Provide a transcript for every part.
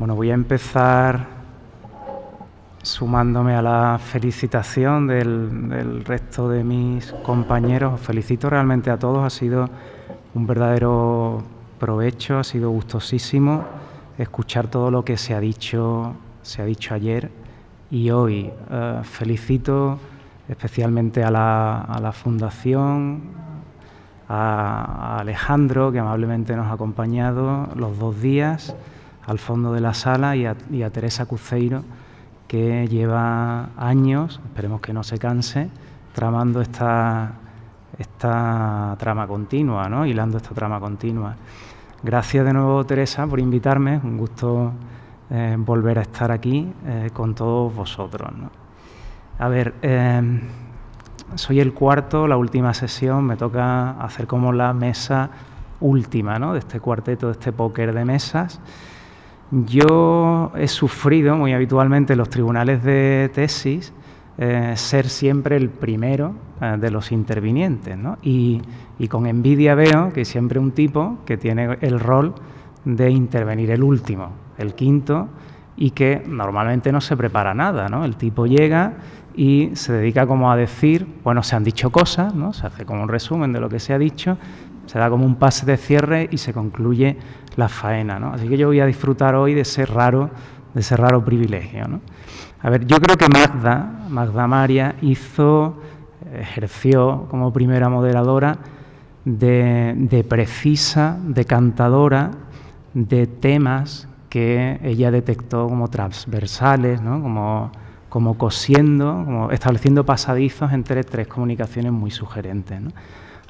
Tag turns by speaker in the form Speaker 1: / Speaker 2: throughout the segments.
Speaker 1: Bueno, voy a empezar sumándome a la felicitación del, resto de mis compañeros. Os felicito realmente a todos, ha sido un verdadero provecho, ha sido gustosísimo escuchar todo lo que se ha dicho, se ha dicho ayer y hoy. Eh, felicito especialmente a la, Fundación, a Alejandro, que amablemente nos ha acompañado los dos días al fondo de la sala y a, Teresa Cuceiro, que lleva años, esperemos que no se canse, tramando esta, esta trama continua, ¿no? hilando esta trama continua. Gracias de nuevo, Teresa, por invitarme. Un gusto eh, volver a estar aquí eh, con todos vosotros. A ver, eh, soy el cuarto, la última sesión, me toca hacer como la mesa última ¿no? de este cuarteto, de este póker de mesas. Yo he sufrido muy habitualmente en los tribunales de tesis eh, ser siempre el primero eh, de los intervinientes. ¿no? Y, con envidia veo que siempre un tipo que tiene el rol de intervenir el último, el quinto, y que normalmente no se prepara nada. ¿no? El tipo llega y se dedica como a decir, bueno, se han dicho cosas, ¿no? se hace como un resumen de lo que se ha dicho, se da como un pase de cierre y se concluye la faena. ¿no? Así que yo voy a disfrutar hoy de ese raro, de ese raro privilegio. ¿no? A ver, yo creo que Magda, Magda María, hizo, ejerció como primera moderadora de, de precisa, de cantadora, de temas que ella detectó como transversales, ¿no? como, como cosiendo, como estableciendo pasadizos entre tres comunicaciones muy sugerentes. ¿no?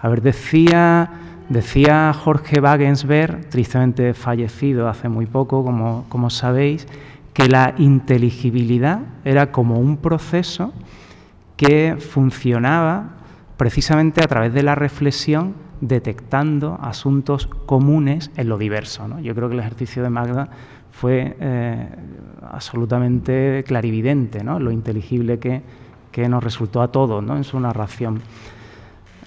Speaker 1: A ver, decía, decía Jorge Wagensberg, tristemente fallecido hace muy poco, como, como sabéis, que la inteligibilidad era como un proceso que funcionaba precisamente a través de la reflexión detectando asuntos comunes en lo diverso. Yo creo que el ejercicio de Magda fue eh, absolutamente clarividente, ¿no? lo inteligible que, que nos resultó a todos en su narración.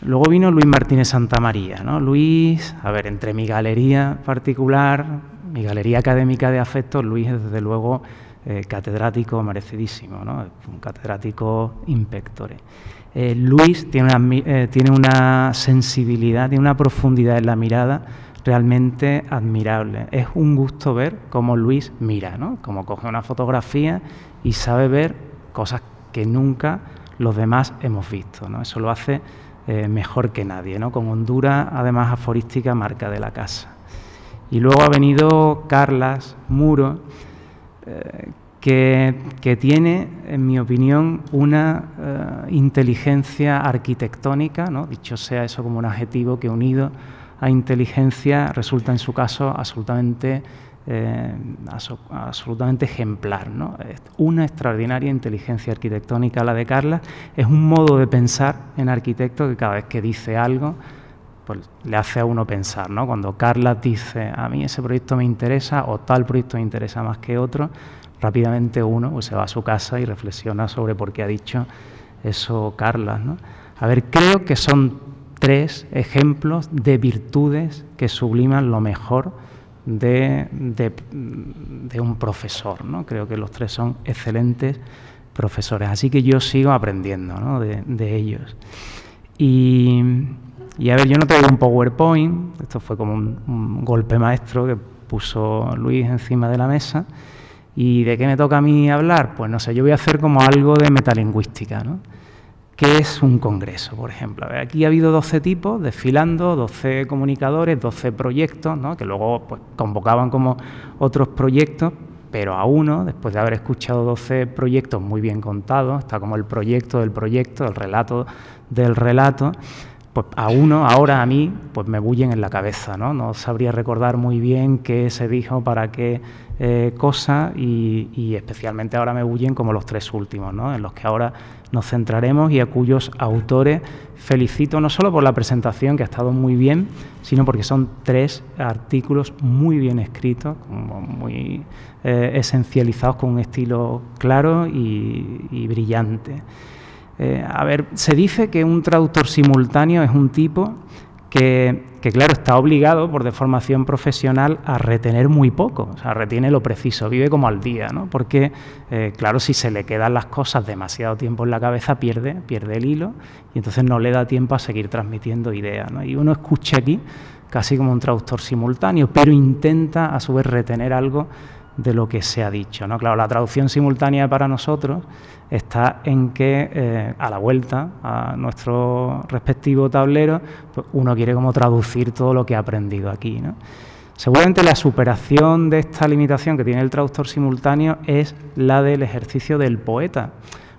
Speaker 1: Luego vino Luis Martínez Santamaría. ¿no? Luis, a ver, entre mi galería particular, mi galería académica de afectos, Luis es desde luego eh, catedrático merecidísimo, ¿no? un catedrático inspectore. Eh, Luis tiene una, eh, tiene una sensibilidad, tiene una profundidad en la mirada realmente admirable. Es un gusto ver cómo Luis mira, ¿no? Como coge una fotografía y sabe ver cosas que nunca los demás hemos visto, ¿no? Eso lo hace eh, mejor que nadie, ¿no? con Honduras, además aforística, marca de la casa. Y luego ha venido Carlas Muro, eh, que, tiene, en mi opinión, una eh, inteligencia arquitectónica, ¿no? dicho sea eso como un adjetivo que unido a inteligencia resulta en su caso absolutamente eh, absolutamente ejemplar. ¿no? Una extraordinaria inteligencia arquitectónica la de Carla. Es un modo de pensar en arquitecto que cada vez que dice algo, pues le hace a uno pensar. ¿no? Cuando Carla dice, a mí ese proyecto me interesa o tal proyecto me interesa más que otro, rápidamente uno pues, se va a su casa y reflexiona sobre por qué ha dicho eso Carla. A ver, creo que son tres ejemplos de virtudes que subliman lo mejor de, un profesor. ¿no? Creo que los tres son excelentes profesores, así que yo sigo aprendiendo de, ellos. Y, a ver, yo no traigo un PowerPoint, esto fue como un, golpe maestro que puso Luis encima de la mesa. ¿Y de qué me toca a mí hablar? Pues no sé, yo voy a hacer como algo de metalingüística, ¿no? ¿Qué es un congreso, por ejemplo? Aquí ha habido 12 tipos desfilando, 12 comunicadores, 12 proyectos, ¿no? que luego pues, convocaban como otros proyectos, pero a uno, después de haber escuchado 12 proyectos muy bien contados, está como el proyecto del proyecto, el relato del relato, pues a uno, ahora a mí, pues me bullen en la cabeza, ¿no? No sabría recordar muy bien qué se dijo, para qué eh, cosa, y, especialmente ahora me bullen como los tres últimos, ¿no? En los que ahora nos centraremos y a cuyos autores felicito no solo por la presentación, que ha estado muy bien, sino porque son tres artículos muy bien escritos, muy eh, esencializados con un estilo claro y brillante. Eh, a ver, se dice que un traductor simultáneo es un tipo que, claro, está obligado por deformación profesional a retener muy poco, o sea, retiene lo preciso, vive como al día, ¿no? Porque, eh, claro, si se le quedan las cosas demasiado tiempo en la cabeza, pierde, pierde el hilo y entonces no le da tiempo a seguir transmitiendo ideas, ¿no? Y uno escucha aquí casi como un traductor simultáneo, pero intenta a su vez retener algo de lo que se ha dicho. ¿no? Claro, la traducción simultánea para nosotros está en que eh, a la vuelta a nuestro respectivo tablero, pues uno quiere como traducir todo lo que ha aprendido aquí. Seguramente la superación de esta limitación que tiene el traductor simultáneo es la del ejercicio del poeta,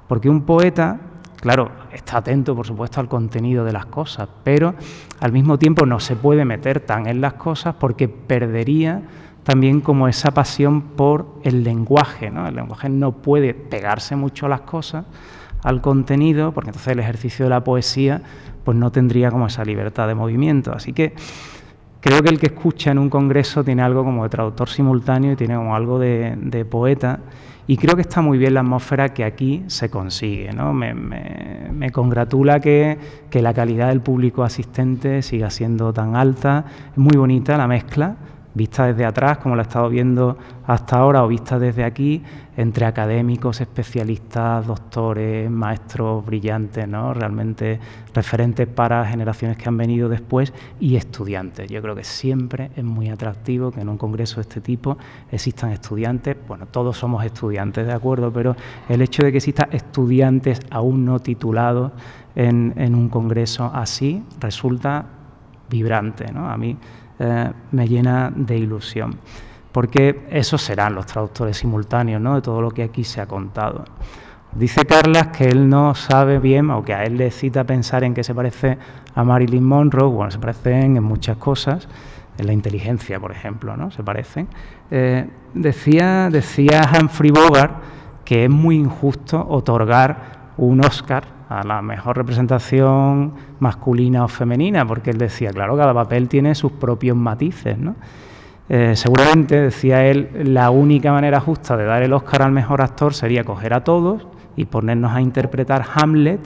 Speaker 1: porque un poeta, claro, está atento por supuesto al contenido de las cosas, pero al mismo tiempo no se puede meter tan en las cosas porque perdería también como esa pasión por el lenguaje. ¿no? El lenguaje no puede pegarse mucho a las cosas, al contenido, porque entonces el ejercicio de la poesía pues no tendría como esa libertad de movimiento. Así que creo que el que escucha en un congreso tiene algo como de traductor simultáneo y tiene como algo de, poeta. Y creo que está muy bien la atmósfera que aquí se consigue. ¿no? Me, congratula que, que la calidad del público asistente siga siendo tan alta. Es muy bonita la mezcla vista desde atrás, como la he estado viendo hasta ahora, o vista desde aquí, entre académicos, especialistas, doctores, maestros brillantes, ¿no? realmente referentes para generaciones que han venido después, y estudiantes. Yo creo que siempre es muy atractivo que en un congreso de este tipo existan estudiantes, bueno, todos somos estudiantes, de acuerdo, pero el hecho de que existan estudiantes aún no titulados en, en un congreso así resulta vibrante, ¿no? A mí eh, me llena de ilusión, porque esos serán los traductores simultáneos ¿no? de todo lo que aquí se ha contado. Dice Carlas que él no sabe bien, o que a él le cita pensar en que se parece a Marilyn Monroe, bueno, se parecen en muchas cosas, en la inteligencia, por ejemplo, ¿no? Se parecen. Eh, decía, decía Humphrey Bogart que es muy injusto otorgar un Oscar a la mejor representación masculina o femenina, porque él decía, claro, cada papel tiene sus propios matices, ¿no? Eh, seguramente, decía él, la única manera justa de dar el Oscar al mejor actor sería coger a todos y ponernos a interpretar Hamlet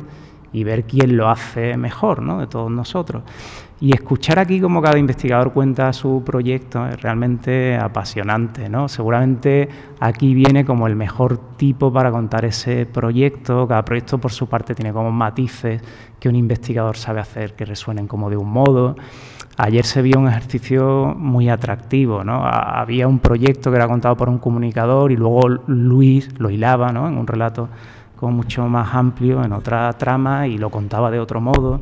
Speaker 1: y ver quién lo hace mejor, ¿no? De todos nosotros. Y escuchar aquí cómo cada investigador cuenta su proyecto es realmente apasionante, ¿no? Seguramente aquí viene como el mejor tipo para contar ese proyecto. Cada proyecto por su parte tiene como matices que un investigador sabe hacer que resuenen como de un modo. Ayer se vio un ejercicio muy atractivo, ¿no? Había un proyecto que era contado por un comunicador y luego Luis lo hilaba, ¿no? En un relato como mucho más amplio, en otra trama y lo contaba de otro modo.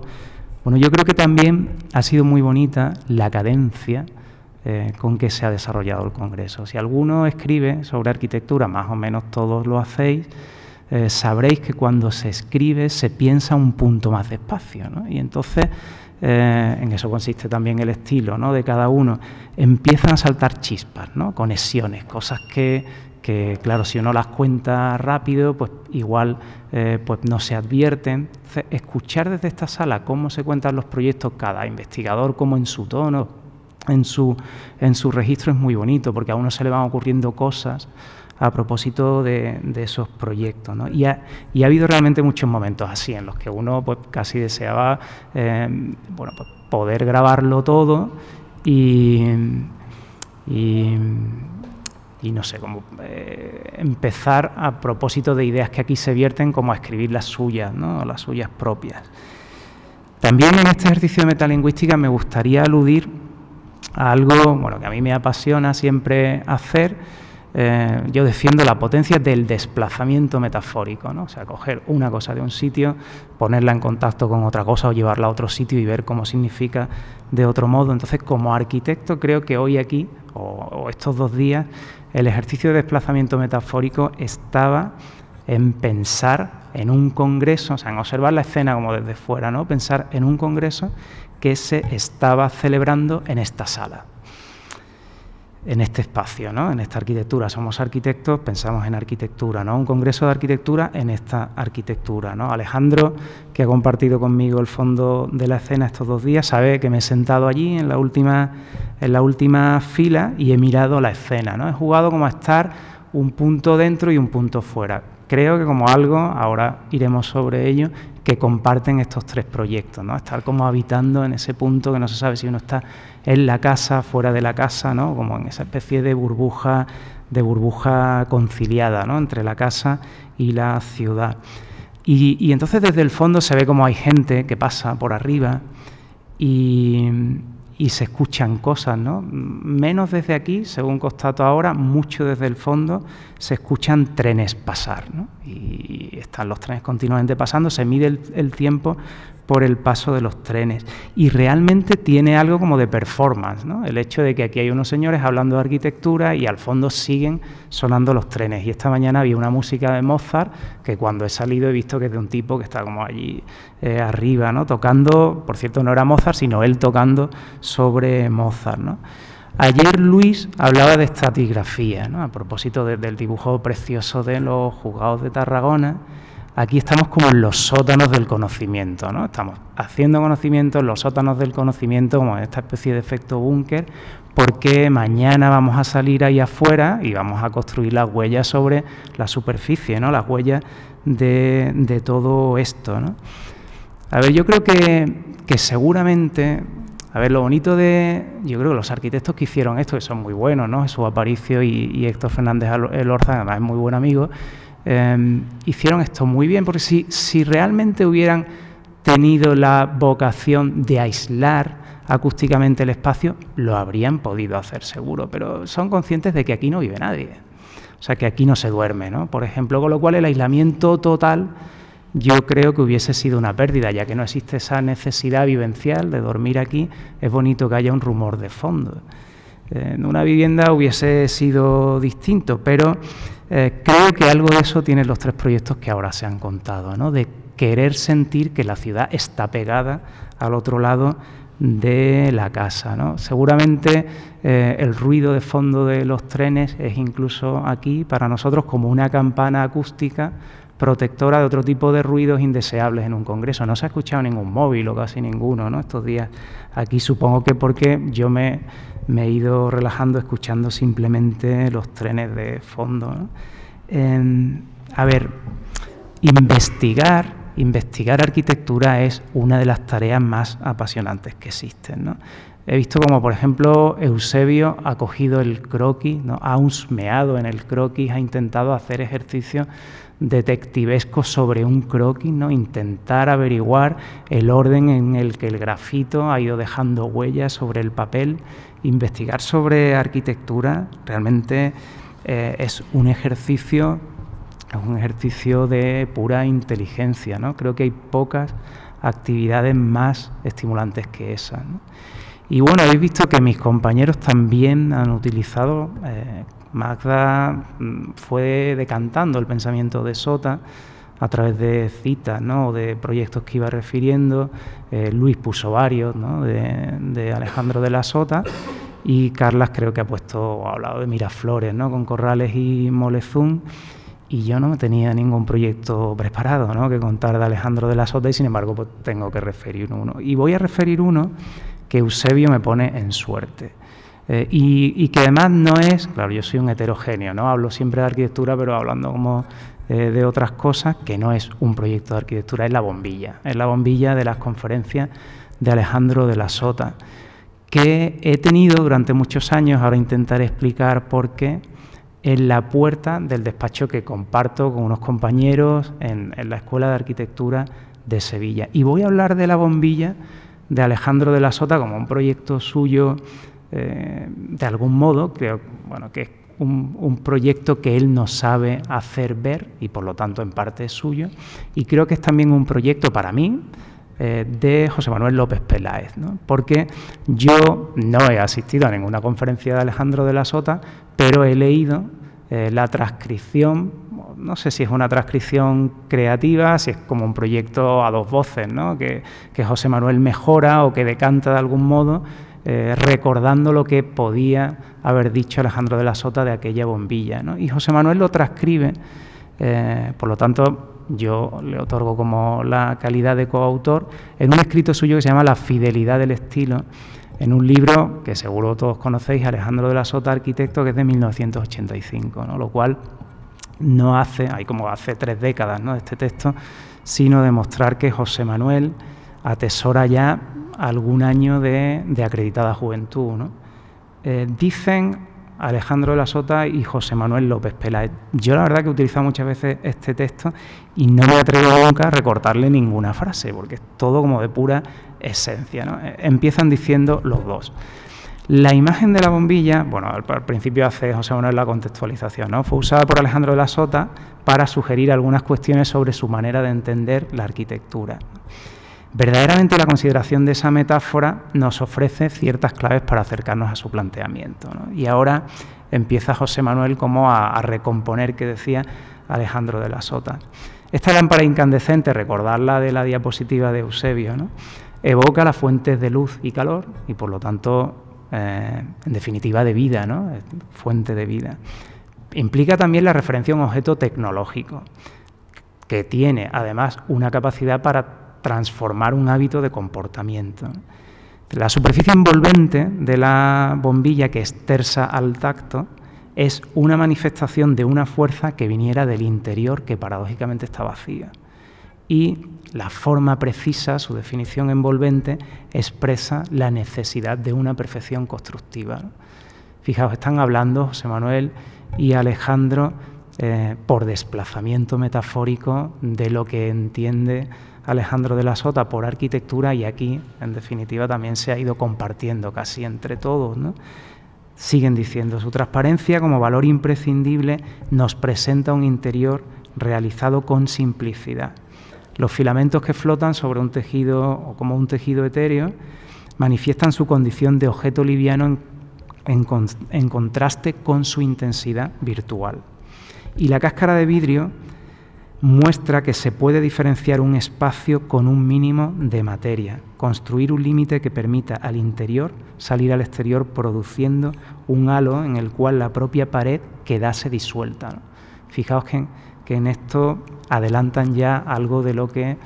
Speaker 1: Bueno, yo creo que también ha sido muy bonita la cadencia eh, con que se ha desarrollado el Congreso. Si alguno escribe sobre arquitectura, más o menos todos lo hacéis, eh, sabréis que cuando se escribe se piensa un punto más despacio. ¿no? Y entonces, eh, en eso consiste también el estilo ¿no? de cada uno, empiezan a saltar chispas, ¿no? conexiones, cosas que, que, claro, si uno las cuenta rápido, pues igual eh, pues no se advierten. escuchar desde esta sala cómo se cuentan los proyectos, cada investigador, como en su tono, en su, en su registro, es muy bonito, porque a uno se le van ocurriendo cosas a propósito de, esos proyectos. Y, ha, y, ha, habido realmente muchos momentos así, en los que uno pues, casi deseaba eh, bueno, pues, poder grabarlo todo y y no sé, cómo eh, empezar a propósito de ideas que aquí se vierten, como a escribir las suyas, ¿no? las suyas propias. También en este ejercicio de metalingüística me gustaría aludir a algo bueno, que a mí me apasiona siempre hacer. Eh, yo defiendo la potencia del desplazamiento metafórico, ¿no? o sea, coger una cosa de un sitio, ponerla en contacto con otra cosa o llevarla a otro sitio y ver cómo significa de otro modo. Entonces, como arquitecto, creo que hoy aquí, o estos dos días, el ejercicio de desplazamiento metafórico estaba en pensar en un congreso, o sea, en observar la escena como desde fuera, ¿no? Pensar en un congreso que se estaba celebrando en esta sala en este espacio, ¿no? en esta arquitectura. Somos arquitectos, pensamos en arquitectura, ¿no? un congreso de arquitectura en esta arquitectura. ¿no? Alejandro, que ha compartido conmigo el fondo de la escena estos dos días, sabe que me he sentado allí en la última, en la última fila y he mirado la escena. ¿no? He jugado como a estar un punto dentro y un punto fuera. creo que como algo, ahora iremos sobre ello, que comparten estos tres proyectos, ¿no? Estar como habitando en ese punto que no se sabe si uno está en la casa, fuera de la casa, ¿no? Como en esa especie de burbuja, de burbuja conciliada, ¿no? Entre la casa y la ciudad. Y, entonces desde el fondo se ve como hay gente que pasa por arriba y, se escuchan cosas, ¿no? Menos desde aquí, según constato ahora, mucho desde el fondo se escuchan trenes pasar, ¿no? Y están los trenes continuamente pasando, se mide el tiempo por el paso de los trenes. Y realmente tiene algo como de performance, ¿no? El hecho de que aquí hay unos señores hablando de arquitectura y al fondo siguen sonando los trenes. Y esta mañana había una música de Mozart que cuando he salido he visto que es de un tipo que está como allí eh, arriba, ¿no? Tocando, por cierto, no era Mozart, sino él tocando sobre Mozart, ¿no? Ayer Luis hablaba de estratigrafía, ¿no? a propósito del dibujo precioso de los juzgados de Tarragona, aquí estamos como en los sótanos del conocimiento, ¿no? Estamos haciendo conocimiento en los sótanos del conocimiento, como esta especie de efecto búnker, porque mañana vamos a salir ahí afuera y vamos a construir las huellas sobre la superficie, ¿no? Las huellas de, todo esto, ¿no? A ver, yo creo que, seguramente a ver, lo bonito de. Yo creo que los arquitectos que hicieron esto, que son muy buenos, ¿no? Jesús Aparicio y, y Héctor Fernández Elorza, además es muy buen amigo, Em, hicieron esto muy bien, porque si, si realmente hubieran tenido la vocación de aislar acústicamente el espacio, lo habrían podido hacer seguro, pero son conscientes de que aquí no vive nadie, o sea que aquí no se duerme, ¿no? Por ejemplo, con lo cual el aislamiento total yo creo que hubiese sido una pérdida, ya que no existe esa necesidad vivencial de dormir aquí, es bonito que haya un rumor de fondo. En una vivienda hubiese sido distinto, pero eh, creo que algo de eso tienen los tres proyectos que ahora se han contado, ¿no? de querer sentir que la ciudad está pegada al otro lado de la casa. ¿no? Seguramente eh, el ruido de fondo de los trenes es incluso aquí para nosotros como una campana acústica protectora de otro tipo de ruidos indeseables en un congreso. No se ha escuchado ningún móvil o casi ninguno ¿no? estos días aquí, supongo que porque yo me me he ido relajando escuchando simplemente los trenes de fondo. a ver, investigar, investigar arquitectura es una de las tareas más apasionantes que existen. He visto como, por ejemplo, Eusebio ha cogido el croquis, ¿no? ha husmeado en el croquis, ha intentado hacer ejercicios detectivescos sobre un croquis, ¿no? intentar averiguar el orden en el que el grafito ha ido dejando huellas sobre el papel investigar sobre arquitectura realmente eh, es un ejercicio, es un ejercicio de pura inteligencia, ¿no? Creo que hay pocas actividades más estimulantes que esa. Y bueno, habéis visto que mis compañeros también han utilizado, eh, Magda mm, fue decantando el pensamiento de Sota, a través de citas ¿no? o de proyectos que iba refiriendo. Eh, Luis puso varios ¿no? de, Alejandro de la Sota y Carlas creo que ha puesto, ha hablado de Miraflores ¿no? con Corrales y Molezún. Y yo no tenía ningún proyecto preparado ¿no? que contar de Alejandro de la Sota y sin embargo pues, tengo que referir uno. Y voy a referir uno que Eusebio me pone en suerte. Eh, y, y, que además no es, claro, yo soy un heterogéneo, ¿no? Hablo siempre de arquitectura, pero hablando como eh, de otras cosas, que no es un proyecto de arquitectura, es la bombilla, es la bombilla de las conferencias de Alejandro de la Sota, que he tenido durante muchos años, ahora intentaré explicar por qué, en la puerta del despacho que comparto con unos compañeros en, la Escuela de Arquitectura de Sevilla. Y voy a hablar de la bombilla de Alejandro de la Sota como un proyecto suyo, eh, de algún modo, creo bueno, que un, proyecto que él no sabe hacer ver y por lo tanto en parte es suyo. Y creo que es también un proyecto para mí eh, de José Manuel López Peláez, porque yo no he asistido a ninguna conferencia de Alejandro de la Sota, pero he leído eh, la transcripción, no sé si es una transcripción creativa, si es como un proyecto a dos voces, ¿no? que José Manuel mejora o que decanta de algún modo eh, recordando lo que podía haber dicho Alejandro de la Sota de aquella bombilla. Y José Manuel lo transcribe, eh, por lo tanto yo le otorgo como la calidad de coautor, en un escrito suyo que se llama La fidelidad del estilo, en un libro que seguro todos conocéis, Alejandro de la Sota, arquitecto, que es de 1985, ¿no? lo cual no hace, hay como hace tres décadas ¿no? de este texto, sino demostrar que José Manuel atesora ya algún año de, acreditada juventud. Eh, dicen Alejandro de la Sota y José Manuel López Peláez. Yo la verdad que he utilizado muchas veces este texto y no me atrevo nunca a recortarle ninguna frase, porque es todo como de pura esencia. ¿no? Eh, empiezan diciendo los dos. La imagen de la bombilla, bueno, al, principio hace José Manuel la contextualización, ¿no? Fue usada por Alejandro de la Sota para sugerir algunas cuestiones sobre su manera de entender la arquitectura. Verdaderamente la consideración de esa metáfora nos ofrece ciertas claves para acercarnos a su planteamiento. Y ahora empieza José Manuel como a, recomponer, que decía Alejandro de la Sota. Esta lámpara incandescente, recordarla de la diapositiva de Eusebio, evoca las fuentes de luz y calor y por lo tanto, eh, en definitiva, de vida, ¿no? fuente de vida. Implica también la referencia a un objeto tecnológico que tiene además una capacidad para transformar un hábito de comportamiento. La superficie envolvente de la bombilla, que es tersa al tacto, es una manifestación de una fuerza que viniera del interior, que paradójicamente está vacía. Y la forma precisa, su definición envolvente, expresa la necesidad de una perfección constructiva. Fijaos, están hablando José Manuel y Alejandro eh, por desplazamiento metafórico de lo que entiende Alejandro de la Sota por arquitectura y aquí, en definitiva, también se ha ido compartiendo casi entre todos. Siguen diciendo, su transparencia como valor imprescindible nos presenta un interior realizado con simplicidad. Los filamentos que flotan sobre un tejido o como un tejido etéreo manifiestan su condición de objeto liviano en contraste con su intensidad virtual. Y la cáscara de vidrio muestra que se puede diferenciar un espacio con un mínimo de materia, construir un límite que permita al interior salir al exterior produciendo un halo en el cual la propia pared quedase disuelta. Fijaos que, en esto adelantan ya algo de lo que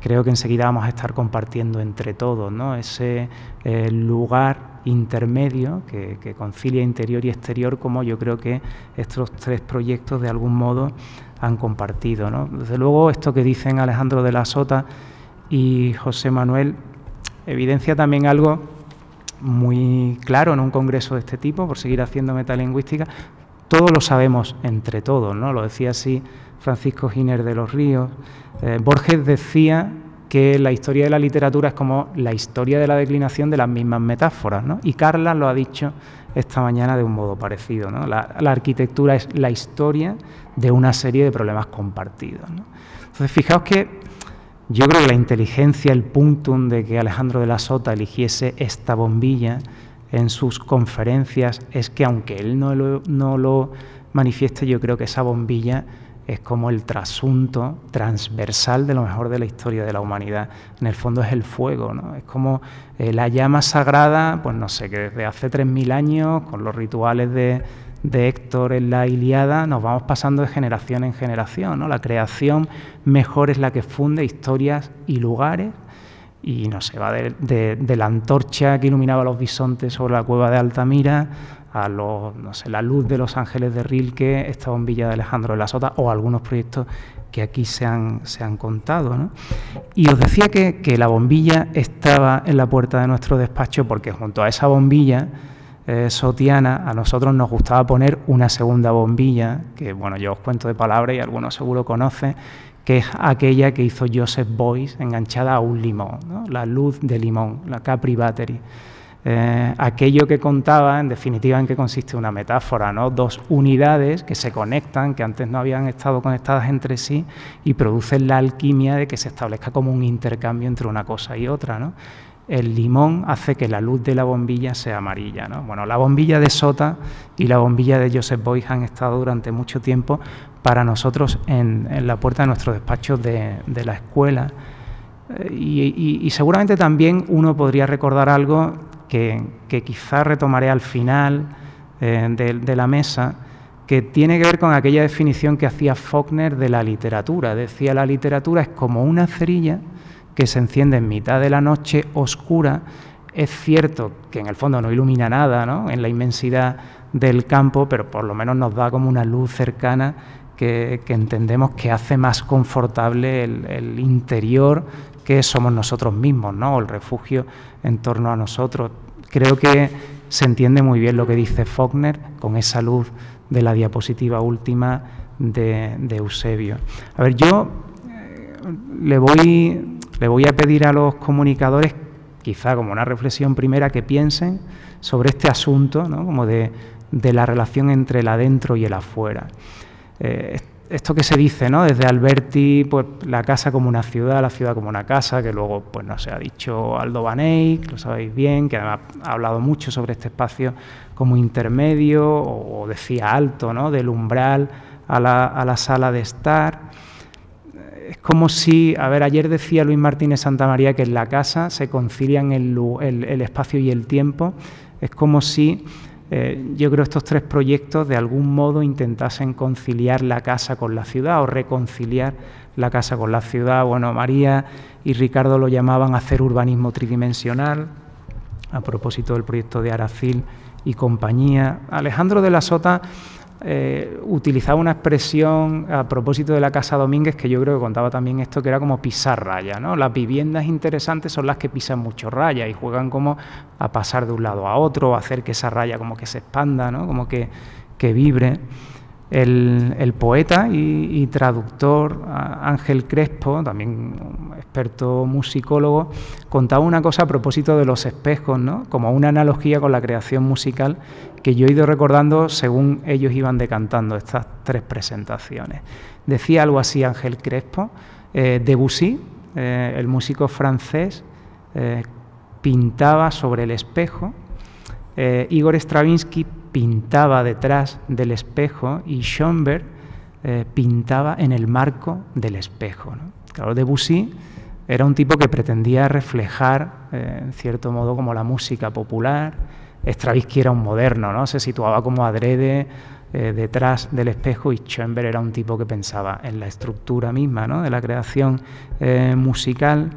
Speaker 1: creo que enseguida vamos a estar compartiendo entre todos, ¿no? ese eh, lugar intermedio que, que concilia interior y exterior, como yo creo que estos tres proyectos de algún modo han compartido. Desde luego, esto que dicen Alejandro de la Sota y José Manuel evidencia también algo muy claro en un congreso de este tipo, por seguir haciendo metalingüística. Todo lo sabemos entre todos, ¿no? Lo decía así Francisco Giner de los Ríos. Eh, Borges decía que la historia de la literatura es como la historia de la declinación de las mismas metáforas, ¿no? Y Carla lo ha dicho esta mañana de un modo parecido. La, arquitectura es la historia de una serie de problemas compartidos. Entonces, fijaos que yo creo que la inteligencia, el punctum de que Alejandro de la Sota eligiese esta bombilla en sus conferencias es que aunque él no lo, no lo manifieste, yo creo que esa bombilla es como el trasunto transversal de lo mejor de la historia de la humanidad. En el fondo es el fuego, ¿no? Es como eh, la llama sagrada, pues no sé, que desde hace 3.000 años, con los rituales de, de, Héctor en la Iliada, nos vamos pasando de generación en generación, ¿no? La creación mejor es la que funde historias y lugares, y no sé, va de, de la antorcha que iluminaba los bisontes sobre la cueva de Altamira a los, no sé, la luz de los ángeles de Rilke, esta bombilla de Alejandro de la Sota o algunos proyectos que aquí se han, se han contado. Y os decía que, que, la bombilla estaba en la puerta de nuestro despacho porque junto a esa bombilla eh, sotiana a nosotros nos gustaba poner una segunda bombilla, que bueno, yo os cuento de palabra y algunos seguro conocen, que es aquella que hizo Joseph Boyce enganchada a un limón, la luz de limón, la Capri Battery. Eh, aquello que contaba, en definitiva, en qué consiste una metáfora, ¿no? Dos unidades que se conectan, que antes no habían estado conectadas entre sí y producen la alquimia de que se establezca como un intercambio entre una cosa y otra, ¿no? El limón hace que la luz de la bombilla sea amarilla, ¿no? Bueno, la bombilla de Sota y la bombilla de Joseph Boyce han estado durante mucho tiempo para nosotros en, la puerta de nuestros despachos de, la escuela. Eh, y, seguramente también uno podría recordar algo que, quizá retomaré al final eh, de, la mesa, que tiene que ver con aquella definición que hacía Faulkner de la literatura. Decía, la literatura es como una cerilla que se enciende en mitad de la noche oscura. Es cierto que en el fondo no ilumina nada ¿no? en la inmensidad del campo, pero por lo menos nos da como una luz cercana que, entendemos que hace más confortable el, interior que somos nosotros mismos, ¿no? O el refugio en torno a nosotros. Creo que se entiende muy bien lo que dice Faulkner con esa luz de la diapositiva última de, Eusebio. A ver, yo eh, le, voy, le voy a pedir a los comunicadores, quizá como una reflexión primera, que piensen sobre este asunto, ¿no? como de, de la relación entre el adentro y el afuera. Eh, esto que se dice, ¿no? Desde Alberti, pues la casa como una ciudad, la ciudad como una casa, que luego, pues no se ha dicho Aldo Baney, que lo sabéis bien, que además ha hablado mucho sobre este espacio como intermedio, o, decía alto, ¿no? Del umbral a la, sala de estar. Es como si, a ver, ayer decía Luis Martínez Santamaría que en la casa se concilian el espacio y el tiempo. Es como si eh, yo creo estos tres proyectos de algún modo intentasen conciliar la casa con la ciudad o reconciliar la casa con la ciudad. Bueno, María y Ricardo lo llamaban hacer urbanismo tridimensional, a propósito del proyecto de Aracil y compañía. Alejandro de la Sota eh, utilizaba una expresión a propósito de la Casa Domínguez que yo creo que contaba también esto, que era como pisar raya. ¿no? Las viviendas interesantes son las que pisan mucho raya y juegan como a pasar de un lado a otro, a hacer que esa raya como que se expanda, ¿no? como que, que vibre. El, poeta y, traductor Ángel Crespo, también experto musicólogo, contaba una cosa a propósito de los espejos, ¿no? como una analogía con la creación musical que yo he ido recordando según ellos iban decantando estas tres presentaciones. Decía algo así Ángel Crespo, eh, Debussy, eh, el músico francés, eh, pintaba sobre el espejo, Igor Stravinsky pintaba detrás del espejo y Schoenberg pintaba en el marco del espejo. ¿no? Claro, Debussy era un tipo que pretendía reflejar, en cierto modo, como la música popular. Stravinsky era un moderno, ¿no? se situaba como adrede eh, detrás del espejo y Schoenberg era un tipo que pensaba en la estructura misma ¿no? de la creación musical.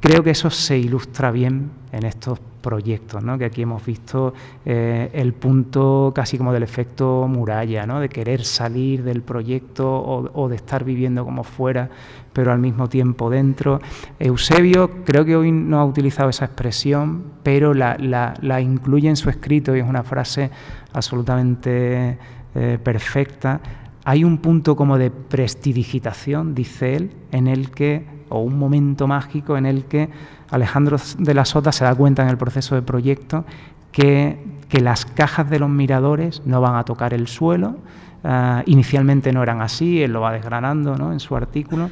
Speaker 1: Creo que eso se ilustra bien en estos proyectos, ¿no? que aquí hemos visto eh, el punto casi como del efecto muralla, ¿no? de querer salir del proyecto o, de estar viviendo como fuera, pero al mismo tiempo dentro. Eusebio creo que hoy no ha utilizado esa expresión, pero la, la, incluye en su escrito y es una frase absolutamente eh, perfecta. Hay un punto como de prestidigitación, dice él, en el que, o un momento mágico en el que Alejandro de la Sota se da cuenta en el proceso de proyecto que, las cajas de los miradores no van a tocar el suelo. Ah, inicialmente no eran así, él lo va desgranando en su artículo.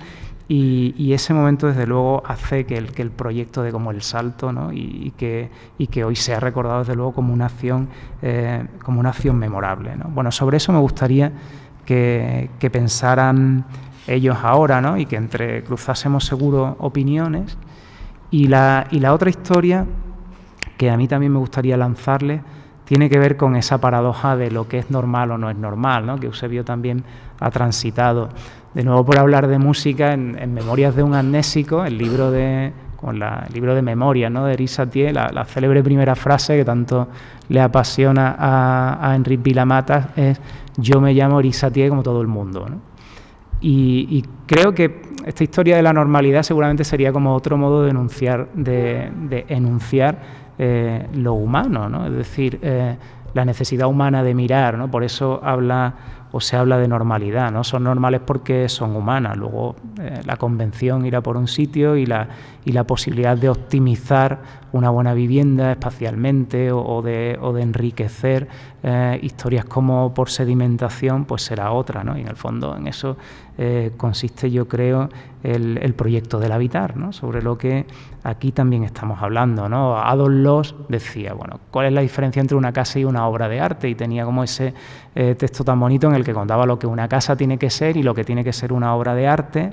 Speaker 1: Y, ese momento, desde luego, hace que el, que el proyecto dé como el salto y, que, que, hoy sea recordado, desde luego, como una acción, eh, como una acción memorable. Bueno, sobre eso me gustaría que, pensaran ellos ahora y que entre cruzásemos seguro opiniones y la, y la otra historia que a mí también me gustaría lanzarle tiene que ver con esa paradoja de lo que es normal o no es normal, ¿no? que Eusebio también ha transitado. De nuevo, por hablar de música, en, Memorias de un amnésico, el libro de, con el libro de memoria ¿no? de Erisatier, la, la, célebre primera frase que tanto le apasiona a, a Enrique Vilamatas es yo me llamo Erisatier como todo el mundo. ¿no? Y, creo que esta historia de la normalidad seguramente sería como otro modo de enunciar, de, enunciar eh, lo humano, ¿no? es decir, eh, la necesidad humana de mirar, ¿no? por eso habla o se habla de normalidad, ¿no? Son normales porque son humanas. Luego eh, la convención irá por un sitio y la, y la posibilidad de optimizar una buena vivienda espacialmente o, de, o de, enriquecer eh, historias como por sedimentación, pues será otra, ¿no? Y en el fondo en eso eh, consiste, yo creo, el, el, proyecto del habitar, ¿no? Sobre lo que aquí también estamos hablando, ¿no? Loss decía, bueno, ¿cuál es la diferencia entre una casa y una obra de arte? Y tenía como ese texto tan bonito en el que contaba lo que una casa tiene que ser y lo que tiene que ser una obra de arte.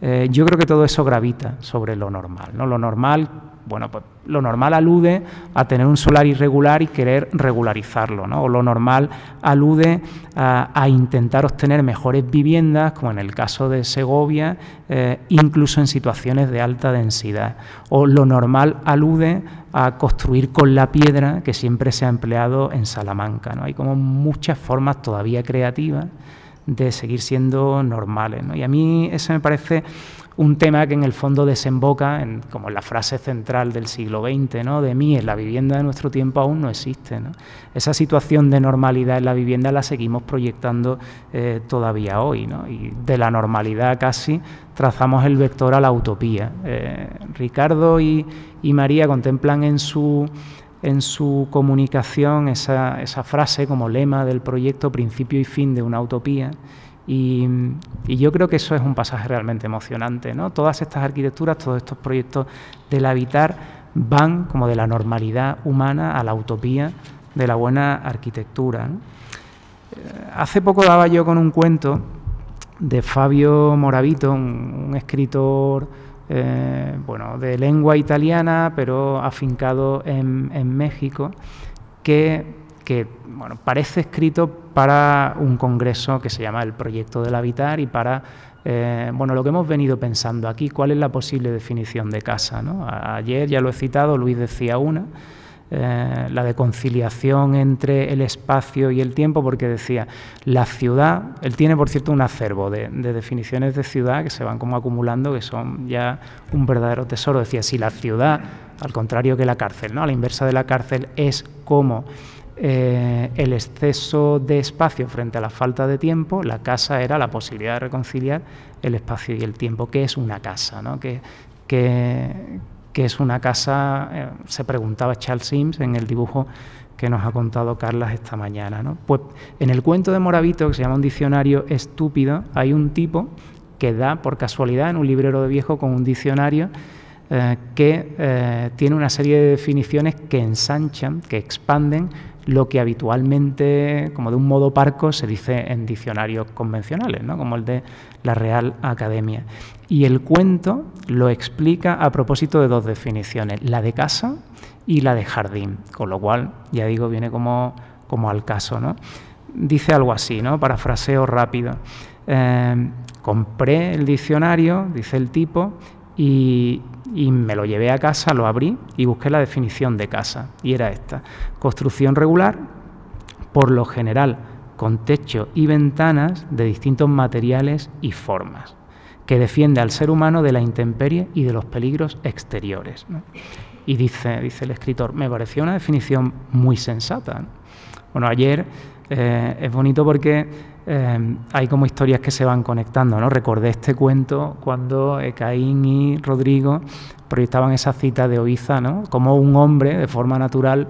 Speaker 1: Eh, yo creo que todo eso gravita sobre lo normal. ¿no? Lo normal, bueno, pues lo normal alude a tener un solar irregular y querer regularizarlo, ¿no? O lo normal alude a, intentar obtener mejores viviendas, como en el caso de Segovia, eh, incluso en situaciones de alta densidad. O lo normal alude a construir con la piedra que siempre se ha empleado en Salamanca. ¿no? Hay como muchas formas todavía creativas de seguir siendo normales. Y a mí eso me parece un tema que en el fondo desemboca en, como la frase central del siglo XX, ¿no? de mí, en la vivienda de nuestro tiempo aún no existe. Esa situación de normalidad en la vivienda la seguimos proyectando eh, todavía hoy, y de la normalidad casi trazamos el vector a la utopía. Eh, Ricardo y, María contemplan en su, en su comunicación esa, esa frase como lema del proyecto principio y fin de una utopía. Y, yo creo que eso es un pasaje realmente emocionante. ¿no? Todas estas arquitecturas, todos estos proyectos del habitar van como de la normalidad humana a la utopía de la buena arquitectura. Eh, hace poco daba yo con un cuento de Fabio Moravito, un, escritor eh, bueno, de lengua italiana, pero afincado en, México, que que bueno, parece escrito para un congreso que se llama el Proyecto del Habitar y para eh, bueno, lo que hemos venido pensando aquí, cuál es la posible definición de casa. Ayer ya lo he citado, Luis decía una, eh, la de conciliación entre el espacio y el tiempo, porque decía, la ciudad, él tiene por cierto un acervo de, de, definiciones de ciudad que se van como acumulando, que son ya un verdadero tesoro. Decía, si la ciudad, al contrario que la cárcel, ¿no? a la inversa de la cárcel, es como eh, el exceso de espacio frente a la falta de tiempo, la casa era la posibilidad de reconciliar el espacio y el tiempo. ¿Qué es una casa? ¿no? ¿Qué, es una casa? Eh, se preguntaba Charles Sims en el dibujo que nos ha contado Carlas esta mañana. ¿no? Pues en el cuento de Moravito, que se llama un diccionario estúpido, hay un tipo que da por casualidad en un librero de viejo con un diccionario eh, que tiene una serie de definiciones que ensanchan, que expanden lo que habitualmente, como de un modo parco, se dice en diccionarios convencionales, ¿no? como el de la Real Academia. Y el cuento lo explica a propósito de dos definiciones, la de casa y la de jardín, con lo cual, ya digo, viene como, como al caso. ¿no? Dice algo así, ¿no? parafraseo rápido. Eh, compré el diccionario, dice el tipo, y, y me lo llevé a casa, lo abrí y busqué la definición de casa. Y era esta. Construcción regular, por lo general con techo y ventanas de distintos materiales y formas, que defiende al ser humano de la intemperie y de los peligros exteriores. Y dice, dice el escritor, me pareció una definición muy sensata. Bueno, ayer eh, es bonito porque eh, hay como historias que se van conectando, ¿no? Recordé este cuento cuando eh, Caín y Rodrigo proyectaban esa cita de Oiza, ¿no? Como un hombre, de forma natural,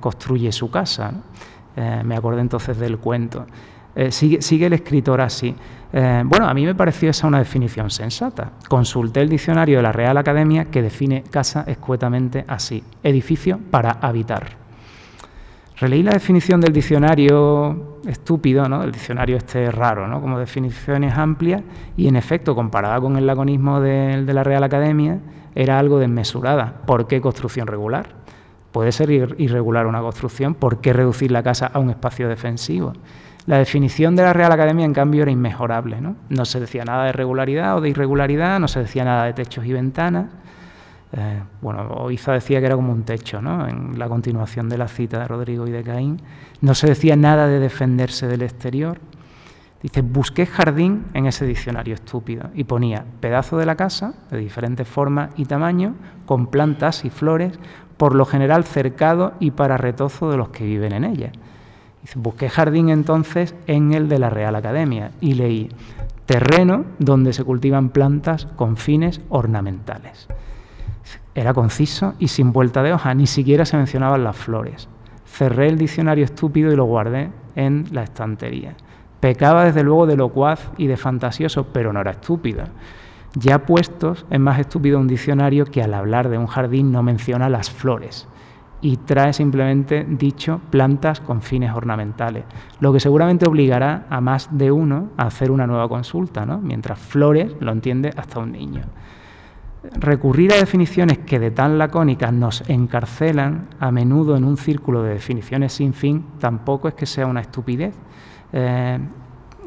Speaker 1: construye su casa. Me acordé entonces del cuento. Sigue, sigue, el escritor así. bueno, a mí me pareció esa una definición sensata. Consulté el diccionario de la Real Academia que define casa escuetamente así, edificio para habitar. Releí la definición del diccionario estúpido, ¿no? el diccionario este raro, ¿no? como definiciones amplias, y en efecto, comparada con el laconismo de, de la Real Academia, era algo desmesurada. ¿Por qué construcción regular? Puede ser irregular una construcción, ¿por qué reducir la casa a un espacio defensivo? La definición de la Real Academia, en cambio, era inmejorable. ¿no? no se decía nada de regularidad o de irregularidad, no se decía nada de techos y ventanas, eh, bueno, Oiza decía que era como un techo, ¿no? En la continuación de la cita de Rodrigo y de Caín. No se decía nada de defenderse del exterior. Dice, busqué jardín en ese diccionario estúpido y ponía pedazo de la casa de diferentes formas y tamaños, con plantas y flores, por lo general cercado y para retozo de los que viven en ella. Busqué jardín entonces en el de la Real Academia y leí terreno donde se cultivan plantas con fines ornamentales. Era conciso y sin vuelta de hoja, ni siquiera se mencionaban las flores. Cerré el diccionario estúpido y lo guardé en la estantería. Pecaba desde luego de locuaz y de fantasioso, pero no era estúpido. Ya puestos, es más estúpido un diccionario que al hablar de un jardín no menciona las flores y trae simplemente dicho plantas con fines ornamentales, lo que seguramente obligará a más de uno a hacer una nueva consulta, ¿no? mientras flores lo entiende hasta un niño recurrir a definiciones que de tan lacónicas nos encarcelan a menudo en un círculo de definiciones sin fin, tampoco es que sea una estupidez. Eh,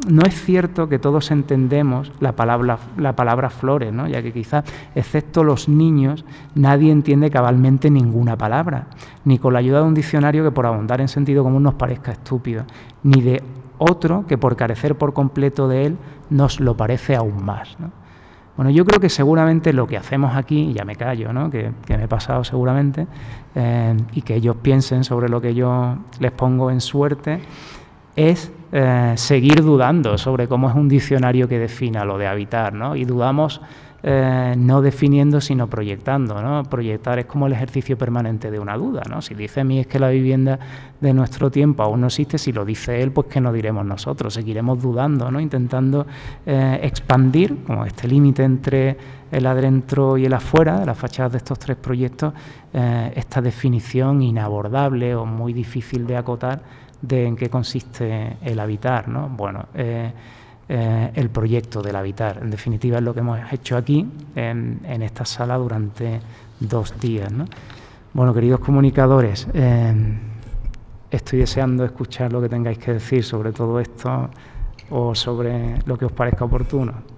Speaker 1: no es cierto que todos entendemos la palabra, la palabra flores, ¿no? ya que quizás, excepto los niños, nadie entiende cabalmente ninguna palabra, ni con la ayuda de un diccionario que por abundar en sentido común nos parezca estúpido, ni de otro que por carecer por completo de él nos lo parece aún más. Bueno, yo creo que seguramente lo que hacemos aquí, ya me callo, ¿no? que, me he pasado seguramente, eh, y que ellos piensen sobre lo que yo les pongo en suerte, es eh, seguir dudando sobre cómo es un diccionario que defina lo de habitar, ¿no? Y dudamos eh, no definiendo, sino proyectando. ¿no? Proyectar es como el ejercicio permanente de una duda. ¿no? Si dice a mí es que la vivienda de nuestro tiempo aún no existe, si lo dice él, pues que no diremos nosotros, seguiremos dudando, ¿no? intentando eh, expandir, como este límite entre el adentro y el afuera, de las fachadas de estos tres proyectos, esta definición inabordable o muy difícil de acotar de en qué consiste el habitar. ¿no? Bueno, eh, el proyecto del habitar. En definitiva, es lo que hemos hecho aquí en, esta sala durante dos días. Bueno, queridos comunicadores, eh, estoy deseando escuchar lo que tengáis que decir sobre todo esto o sobre lo que os parezca oportuno.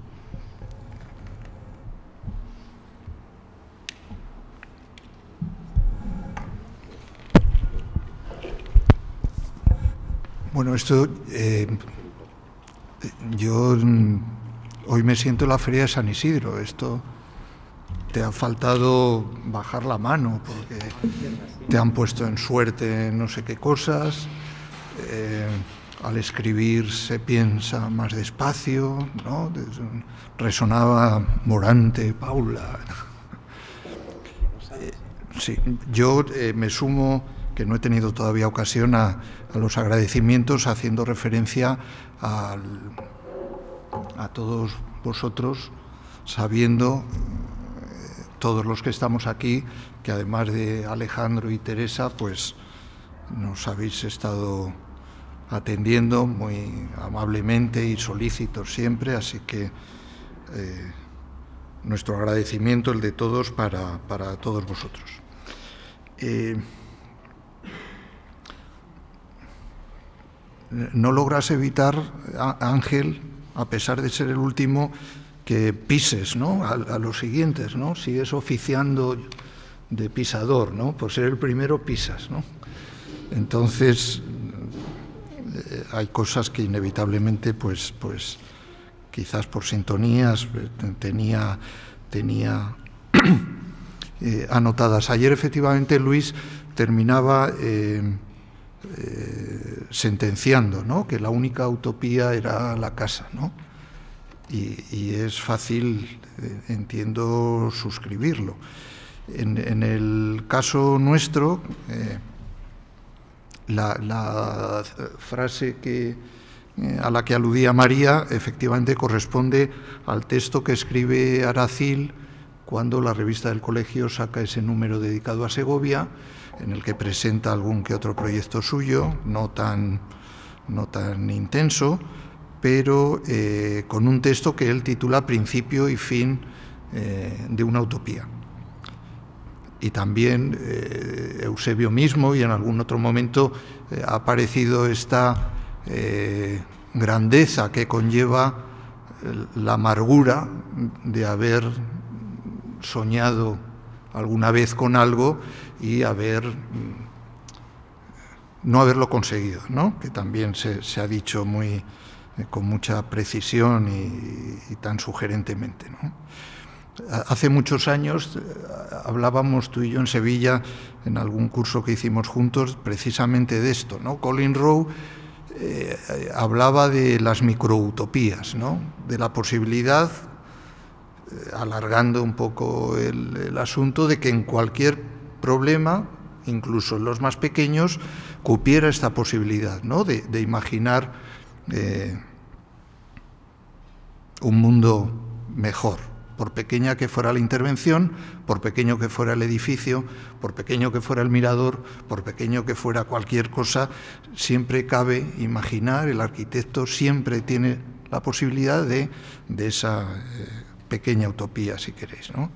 Speaker 2: Bueno, esto eh, yo mm, hoy me siento en la feria de San Isidro. Esto te ha faltado bajar la mano porque te han puesto en suerte no sé qué cosas. Eh, al escribir se piensa más despacio, ¿no? Resonaba Morante, Paula. Eh, sí, yo eh, me sumo, que no he tenido todavía ocasión, a, los agradecimientos haciendo referencia a todos vosotros, sabiendo, eh, todos los que estamos aquí, que además de Alejandro y Teresa, pues nos habéis estado atendiendo muy amablemente y solícitos siempre, así que eh, nuestro agradecimiento, el de todos, para, todos vosotros. Eh, no logras evitar, Ángel, a pesar de ser el último, que pises ¿no? a, los siguientes, ¿no? Sigues oficiando de pisador, ¿no? Por ser el primero pisas, ¿no? Entonces eh, hay cosas que inevitablemente, pues, pues, quizás por sintonías eh, tenía, tenía eh, anotadas. Ayer efectivamente Luis terminaba sentenciando ¿no? que la única utopía era la casa. ¿no? Y, es fácil, eh, entiendo, suscribirlo. En, el caso nuestro, eh, la, frase que, a la que aludía María efectivamente corresponde al texto que escribe Aracil cuando la revista del colegio saca ese número dedicado a Segovia en el que presenta algún que otro proyecto suyo, no tan, no tan intenso, pero eh, con un texto que él titula Principio y fin eh, de una utopía. Y también eh, Eusebio mismo, y en algún otro momento ha aparecido esta grandeza que conlleva la amargura de haber soñado alguna vez con algo y haber mm, no haberlo conseguido, ¿no? que también se, ha dicho muy, eh, con mucha precisión y, tan sugerentemente. Hace muchos años eh, hablábamos tú y yo en Sevilla, en algún curso que hicimos juntos, precisamente de esto. ¿no? Colin Rowe eh, hablaba de las microutopías, ¿no? de la posibilidad, alargando un poco el asunto, de que en cualquier problema, incluso en los más pequeños, cupiera esta posibilidad ¿no? de, imaginar eh, un mundo mejor, por pequeña que fuera la intervención, por pequeño que fuera el edificio, por pequeño que fuera el mirador, por pequeño que fuera cualquier cosa, siempre cabe imaginar, el arquitecto siempre tiene la posibilidad de, esa eh, pequeña utopía, si queréis. ¿no?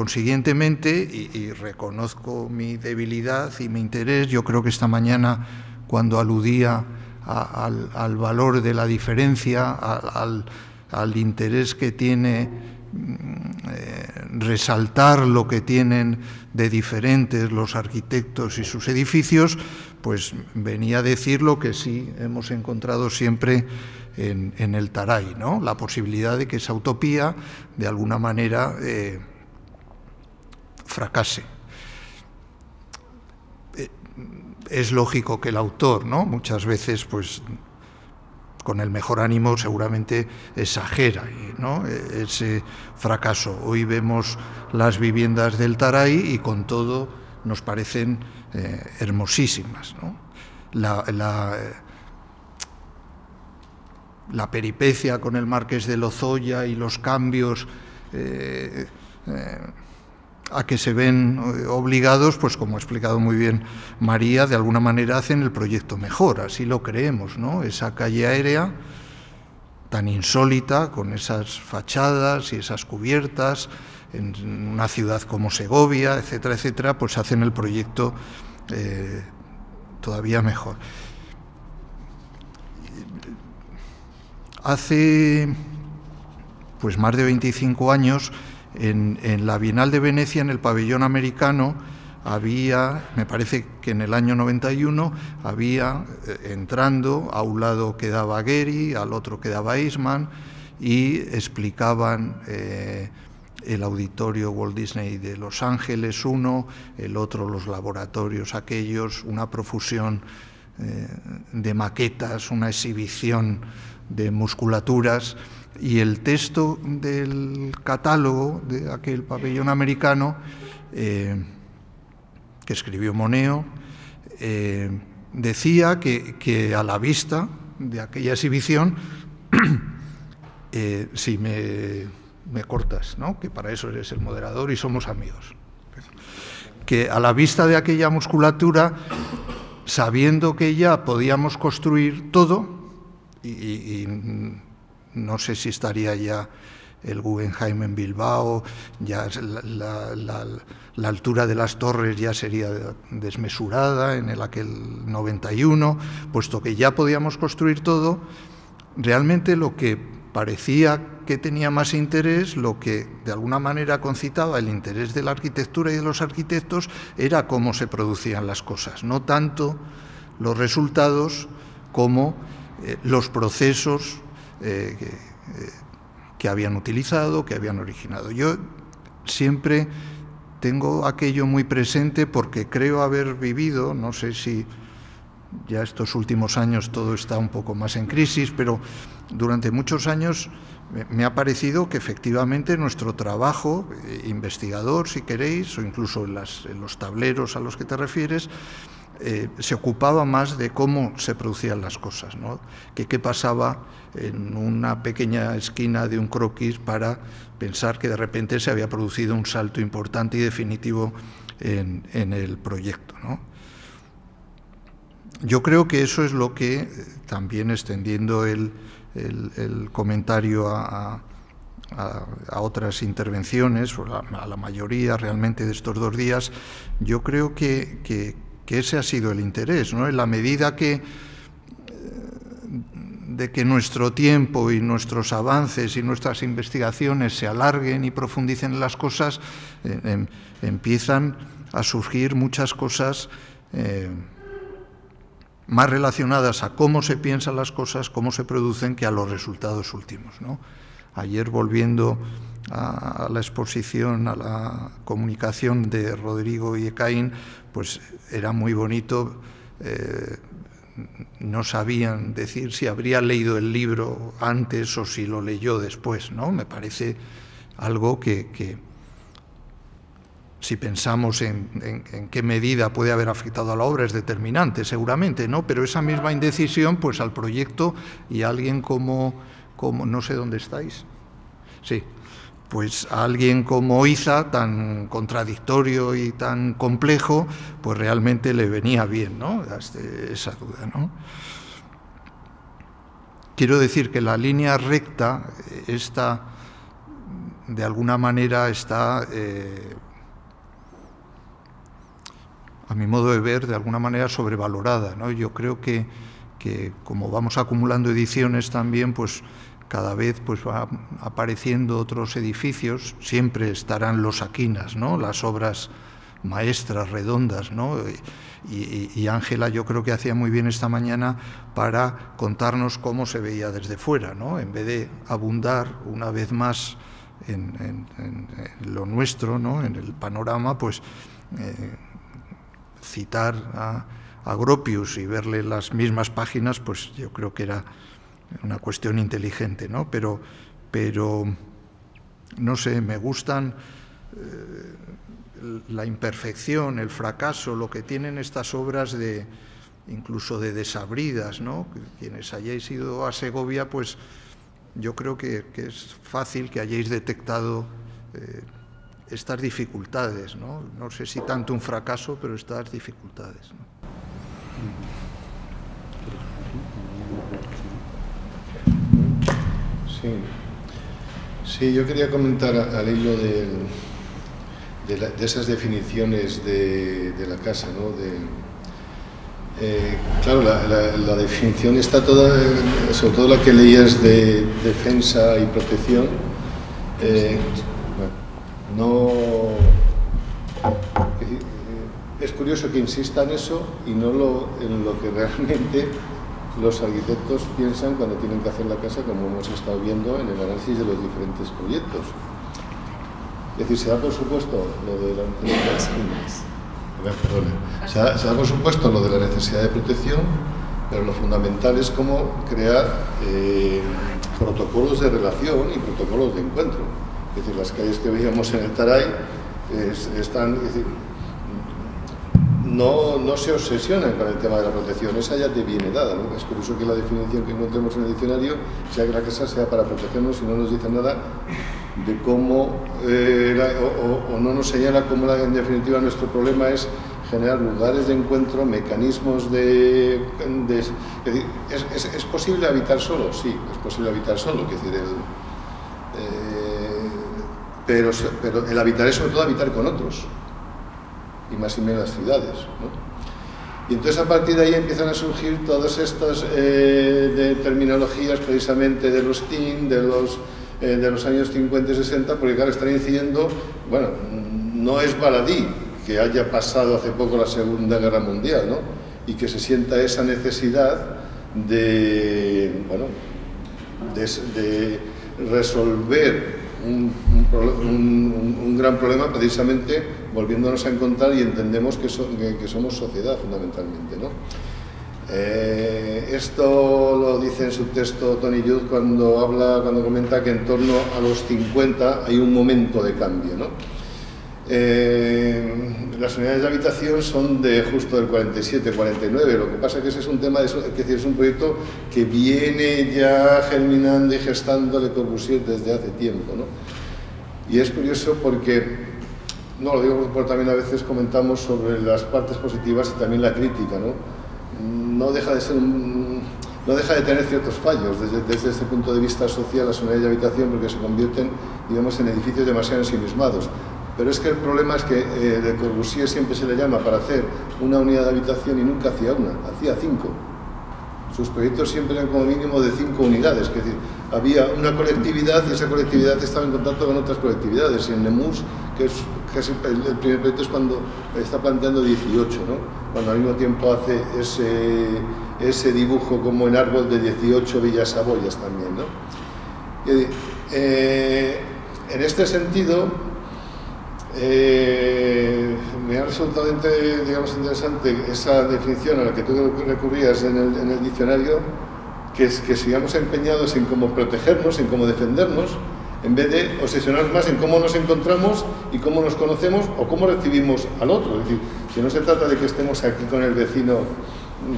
Speaker 2: Consiguientemente, y, reconozco mi debilidad y mi interés, yo creo que esta mañana, cuando aludía al, valor de la diferencia, al, interés que tiene mm, eh, resaltar lo que tienen de diferentes los arquitectos y sus edificios, pues venía a decir lo que sí hemos encontrado siempre en, el Taray, ¿no? la posibilidad de que esa utopía de alguna manera eh, fracase. Eh, es lógico que el autor, ¿no? muchas veces, pues con el mejor ánimo seguramente exagera ¿no? ese fracaso. Hoy vemos las viviendas del Taray y con todo nos parecen eh, hermosísimas. La, la, peripecia con el Marqués de Lozoya y los cambios eh, a que se ven obligados, pues como ha explicado muy bien María, de alguna manera hacen el proyecto mejor, así lo creemos, ¿no? Esa calle aérea tan insólita, con esas fachadas y esas cubiertas, en una ciudad como Segovia, etcétera, etcétera, pues hacen el proyecto eh, todavía mejor. Hace pues más de 25 años, en, la Bienal de Venecia, en el pabellón americano, había, me parece que en el año 91, había eh, entrando, a un lado quedaba Gehry, al otro quedaba Eastman, y explicaban eh, el auditorio Walt Disney de Los Ángeles uno, el otro los laboratorios aquellos, una profusión eh, de maquetas, una exhibición de musculaturas y el texto del catálogo de aquel pabellón americano eh, que escribió Moneo eh, decía que, a la vista de aquella exhibición, si me me cortas, ¿no? que para eso eres el moderador y somos amigos. Que a la vista de aquella musculatura, sabiendo que ya podíamos construir todo, y, no sé si estaría ya el Guggenheim en Bilbao, ya la, altura de las torres ya sería desmesurada en el aquel 91, puesto que ya podíamos construir todo, realmente lo que parecía que tenía más interés, lo que de alguna manera concitaba el interés de la arquitectura y de los arquitectos era cómo se producían las cosas, no tanto los resultados como eh, los procesos eh, eh, que habían utilizado, que habían originado. Yo siempre tengo aquello muy presente porque creo haber vivido, no sé si ya estos últimos años todo está un poco más en crisis, pero durante muchos años me ha parecido que efectivamente nuestro trabajo, eh, investigador si queréis, o incluso en, los tableros a los que te refieres, eh, se ocupaba más de cómo se producían las cosas, ¿no? que qué pasaba en una pequeña esquina de un croquis para pensar que de repente se había producido un salto importante y definitivo en, el proyecto. Yo creo que eso es lo que, eh, también extendiendo el, comentario a, otras intervenciones, a, la mayoría realmente de estos dos días, yo creo que, ese ha sido el interés, ¿no? En la medida que eh, de que nuestro tiempo y nuestros avances y nuestras investigaciones se alarguen y profundicen en las cosas, eh, em, empiezan a surgir muchas cosas más relacionadas a cómo se piensan las cosas, cómo se producen, que a los resultados últimos. Ayer volviendo a la exposición, a la comunicación de Rodrigo y Ecaín, pues era muy bonito. Eh, no sabían decir si habría leído el libro antes o si lo leyó después, ¿no? Me parece algo que si pensamos en, qué medida puede haber afectado a la obra es determinante, seguramente, ¿no? Pero esa misma indecisión, pues al proyecto y a alguien como, como no sé dónde estáis, sí, pues a alguien como Iza, tan contradictorio y tan complejo, pues realmente le venía bien, ¿no? Este, esa duda. Quiero decir que la línea recta, esta, de alguna manera, está... Eh, a mi modo de ver, de alguna manera sobrevalorada. ¿no? Yo creo que, que, como vamos acumulando ediciones también, pues cada vez pues va apareciendo otros edificios, siempre estarán los Aquinas, ¿no? las obras maestras redondas, ¿no? Y Ángela yo creo que hacía muy bien esta mañana para contarnos cómo se veía desde fuera, ¿no? En vez de abundar una vez más en, lo nuestro, ¿no? En el panorama, pues eh, citar a, a Gropius y verle las mismas páginas, pues yo creo que era una cuestión inteligente, ¿no? Pero, pero no sé, me gustan eh, la imperfección, el fracaso, lo que tienen estas obras de incluso de desabridas, ¿no? Quienes hayáis ido a Segovia, pues yo creo que, es fácil que hayáis detectado eh, estas dificultades, ¿no? No sé si tanto un fracaso, pero estas dificultades.
Speaker 3: Sí. sí, yo quería comentar al hilo de, de, esas definiciones de, la casa, ¿no? Eh, claro, la, definición está toda, sobre todo la que leías de defensa y protección, eh, no... Es curioso que insista en eso y no lo, en lo que realmente los arquitectos piensan cuando tienen que hacer la casa, como hemos estado viendo en el análisis de los diferentes proyectos. Es decir, se da por supuesto lo de la se da, por supuesto lo de la necesidad de protección, pero lo fundamental es cómo crear eh, protocolos de relación y protocolos de encuentro. Es decir, las calles que veíamos en el Taray están, no, no, se obsesionan con el tema de la protección, esa ya te viene dada. ¿no? Es curioso que la definición que encontremos en el diccionario sea que la casa sea para protegernos y no nos dice nada de cómo, eh, o, no nos señala cómo en definitiva nuestro problema es generar lugares de encuentro, mecanismos de... es, posible habitar solo? Sí, es posible habitar solo, decir, el, eh, pero, pero el habitar es sobre todo habitar con otros y más y menos las ciudades. Y entonces a partir de ahí empiezan a surgir todas estas eh, de terminologías precisamente de los TIN, de los, eh, de los años 50 y 60, porque claro, están incidiendo, bueno, no es baladí que haya pasado hace poco la Segunda Guerra Mundial, ¿no? Y que se sienta esa necesidad de, bueno, de, resolver un, un, gran problema precisamente volviéndonos a encontrar y entendemos que, que, somos sociedad fundamentalmente. ¿no? Eh, esto lo dice en su texto Tony Judd cuando habla, cuando comenta que en torno a los 50 hay un momento de cambio. ¿no? Eh, las unidades de habitación son de justo del 47-49, lo que pasa es que ese es un tema, de, es, decir, es un proyecto que viene ya germinando y gestando Le Corbusier desde hace tiempo. ¿no? Y es curioso porque no, lo digo porque también a veces comentamos sobre las partes positivas y también la crítica, ¿no? No deja de ser no deja de tener ciertos fallos desde, desde este punto de vista social las unidades de habitación porque se convierten, digamos, en edificios demasiado ensimismados. Pero es que el problema es que eh, de Corbusier siempre se le llama para hacer una unidad de habitación y nunca hacía una, hacía cinco. Sus proyectos siempre eran como mínimo de cinco unidades, es decir, había una colectividad y esa colectividad estaba en contacto con otras colectividades. Y en Nemus, que es casi el primer proyecto es cuando está planteando 18, ¿no? cuando al mismo tiempo hace ese, dibujo como en árbol de 18 villas abollas también. ¿no? Eh, en este sentido, eh, me ha resultado digamos, interesante esa definición a la que tú recurrías en el, en el diccionario, que es que sigamos empeñados en cómo protegernos, en cómo defendernos, en vez de obsesionarnos más en cómo nos encontramos y cómo nos conocemos o cómo recibimos al otro. Es decir, si no se trata de que estemos aquí con el vecino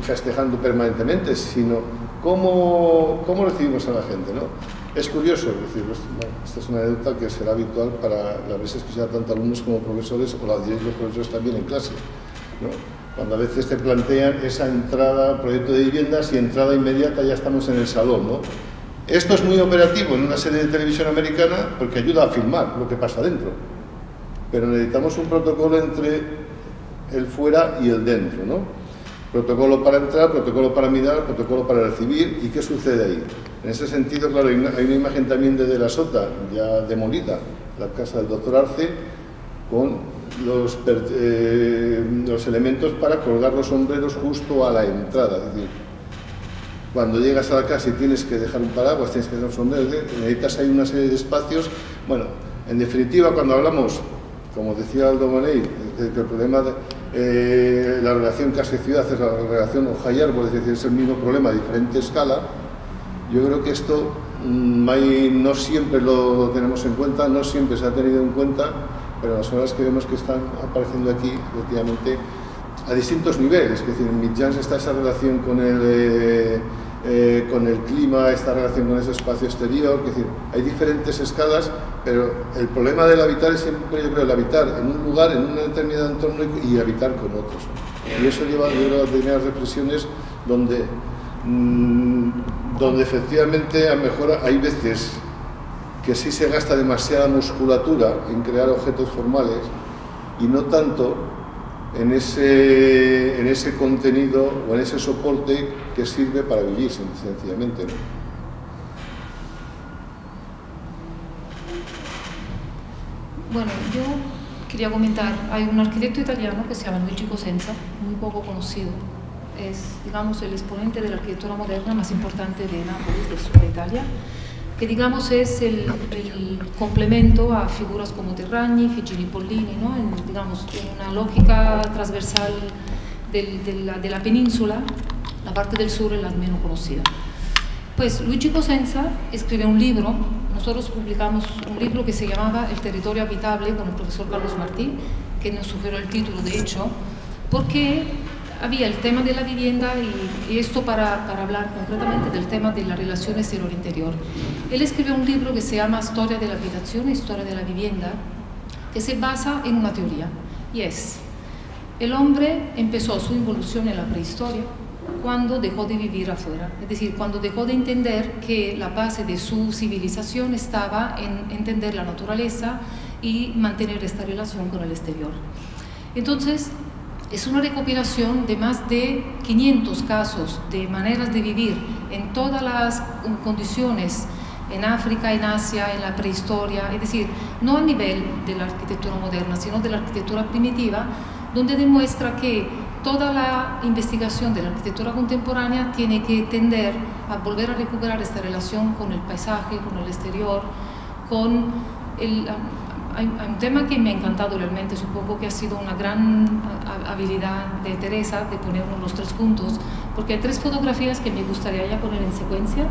Speaker 3: festejando permanentemente, sino cómo, cómo recibimos a la gente. ¿no? Es curioso, es decir, esta es una anécdota que será habitual para las veces que sea tanto alumnos como profesores o las los profesores también en clase. ¿no? Cuando a veces te plantean esa entrada, proyecto de viviendas y entrada inmediata ya estamos en el salón. ¿no? Esto es muy operativo en una serie de televisión americana porque ayuda a filmar lo que pasa dentro. Pero necesitamos un protocolo entre el fuera y el dentro, ¿no? Protocolo para entrar, protocolo para mirar, protocolo para recibir. ¿Y qué sucede ahí? En ese sentido, claro, hay una, imagen también de, la Sota, ya demolida, la casa del doctor Arce, con los, eh, los elementos para colgar los sombreros justo a la entrada. Es decir, cuando llegas a la casa y tienes que dejar un paraguas, tienes que dejar un sombrero, necesitas ahí una serie de espacios. Bueno, en definitiva, cuando hablamos, como decía Aldo Money, que el problema de eh, la relación casa-ciudad es la relación hoja-árbol, es decir, es el mismo problema a diferente escala, yo creo que esto mm, no siempre lo tenemos en cuenta, no siempre se ha tenido en cuenta, pero las obras que vemos que están apareciendo aquí, efectivamente, a distintos niveles. Es decir, en Midjans está esa relación con el, eh, eh, con el clima, esta relación con ese espacio exterior. Es decir, hay diferentes escalas, pero el problema del habitar es siempre, yo creo, el habitar en un lugar, en un determinado entorno y, habitar con otros. Y eso lleva a determinadas reflexiones donde, mm, donde efectivamente a mejor hay veces que sí se gasta demasiada musculatura en crear objetos formales y no tanto en ese, en ese contenido o en ese soporte que sirve para vivir sencillamente.
Speaker 4: Bueno, yo quería comentar, hay un arquitecto italiano que se llama Luigi Cosenza, muy poco conocido, es, digamos, el exponente de la arquitectura moderna más importante de Nápoles, del sur de Italia, que digamos es el, complemento a figuras como Terragni, Figini Pollini, ¿no? en, digamos, en una lógica transversal de, la, península, la parte del sur es la menos conocida. Pues Luigi Cosenza escribe un libro, nosotros publicamos un libro que se llamaba El territorio habitable con el profesor Carlos Martí, que nos sugirió el título de hecho, porque había el tema de la vivienda y, esto para, hablar concretamente del tema de la relación exterior-interior. Él escribió un libro que se llama Historia de la habitación, Historia de la vivienda, que se basa en una teoría y es, el hombre empezó su evolución en la prehistoria cuando dejó de vivir afuera, es decir, cuando dejó de entender que la base de su civilización estaba en entender la naturaleza y mantener esta relación con el exterior. Entonces, es una recopilación de más de 500 casos de maneras de vivir en todas las condiciones, en África, en Asia, en la prehistoria, es decir, no a nivel de la arquitectura moderna, sino de la arquitectura primitiva, donde demuestra que toda la investigación de la arquitectura contemporánea tiene que tender a volver a recuperar esta relación con el paisaje, con el exterior, con el, hay, un tema que me ha encantado realmente, supongo que ha sido una gran habilidad de Teresa de ponernos los tres puntos, porque hay tres fotografías que me gustaría ya poner en secuencia.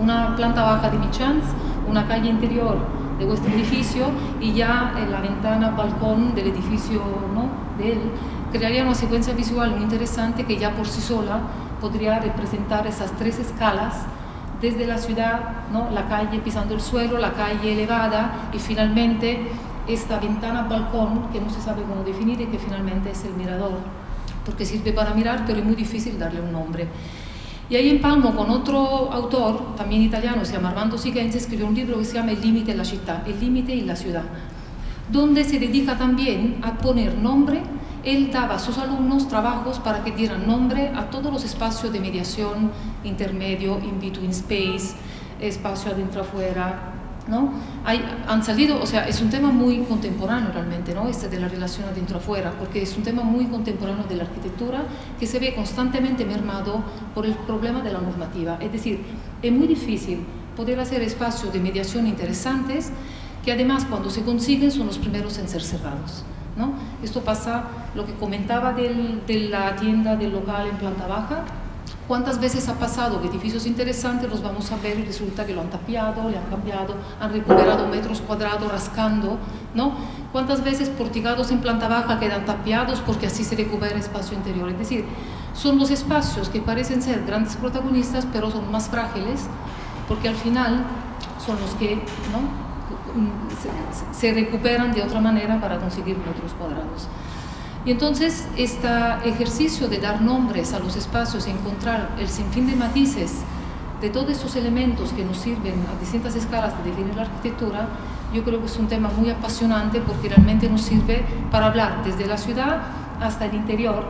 Speaker 4: Una planta baja de Michans, una calle interior de vuestro edificio y ya la ventana, balcón del edificio ¿no? de crearía una secuencia visual muy interesante que ya por sí sola podría representar esas tres escalas desde la ciudad, ¿no? la calle pisando el suelo, la calle elevada y finalmente esta ventana balcón que no se sabe cómo definir y que finalmente es el mirador, porque sirve para mirar pero es muy difícil darle un nombre. Y ahí en Palmo con otro autor, también italiano, se llama Armando Sigenzi, escribió un libro que se llama El límite en la ciudad, El límite en la ciudad, donde se dedica también a poner nombre él daba a sus alumnos trabajos para que dieran nombre a todos los espacios de mediación, intermedio, in between space, espacio adentro afuera, ¿no? Hay, han salido, o sea, es un tema muy contemporáneo realmente, ¿no? Este de la relación adentro-afuera, porque es un tema muy contemporáneo de la arquitectura que se ve constantemente mermado por el problema de la normativa. Es decir, es muy difícil poder hacer espacios de mediación interesantes que además cuando se consiguen son los primeros en ser cerrados. Esto pasa, lo que comentaba de la tienda del local en planta baja, ¿Cuántas veces ha pasado que edificios interesantes los vamos a ver y resulta que lo han tapiado, le han cambiado, han recuperado metros cuadrados rascando, ¿no? ¿Cuántas veces porticados en planta baja quedan tapiados porque así se recupera espacio interior? Es decir, son los espacios que parecen ser grandes protagonistas, pero son más frágiles porque al final son los que, ¿no? Se, recuperan de otra manera para conseguir metros cuadrados. Y entonces este ejercicio de dar nombres a los espacios y encontrar el sinfín de matices de todos estos elementos que nos sirven a distintas escalas de definir la arquitectura, yo creo que es un tema muy apasionante porque realmente nos sirve para hablar desde la ciudad hasta el interior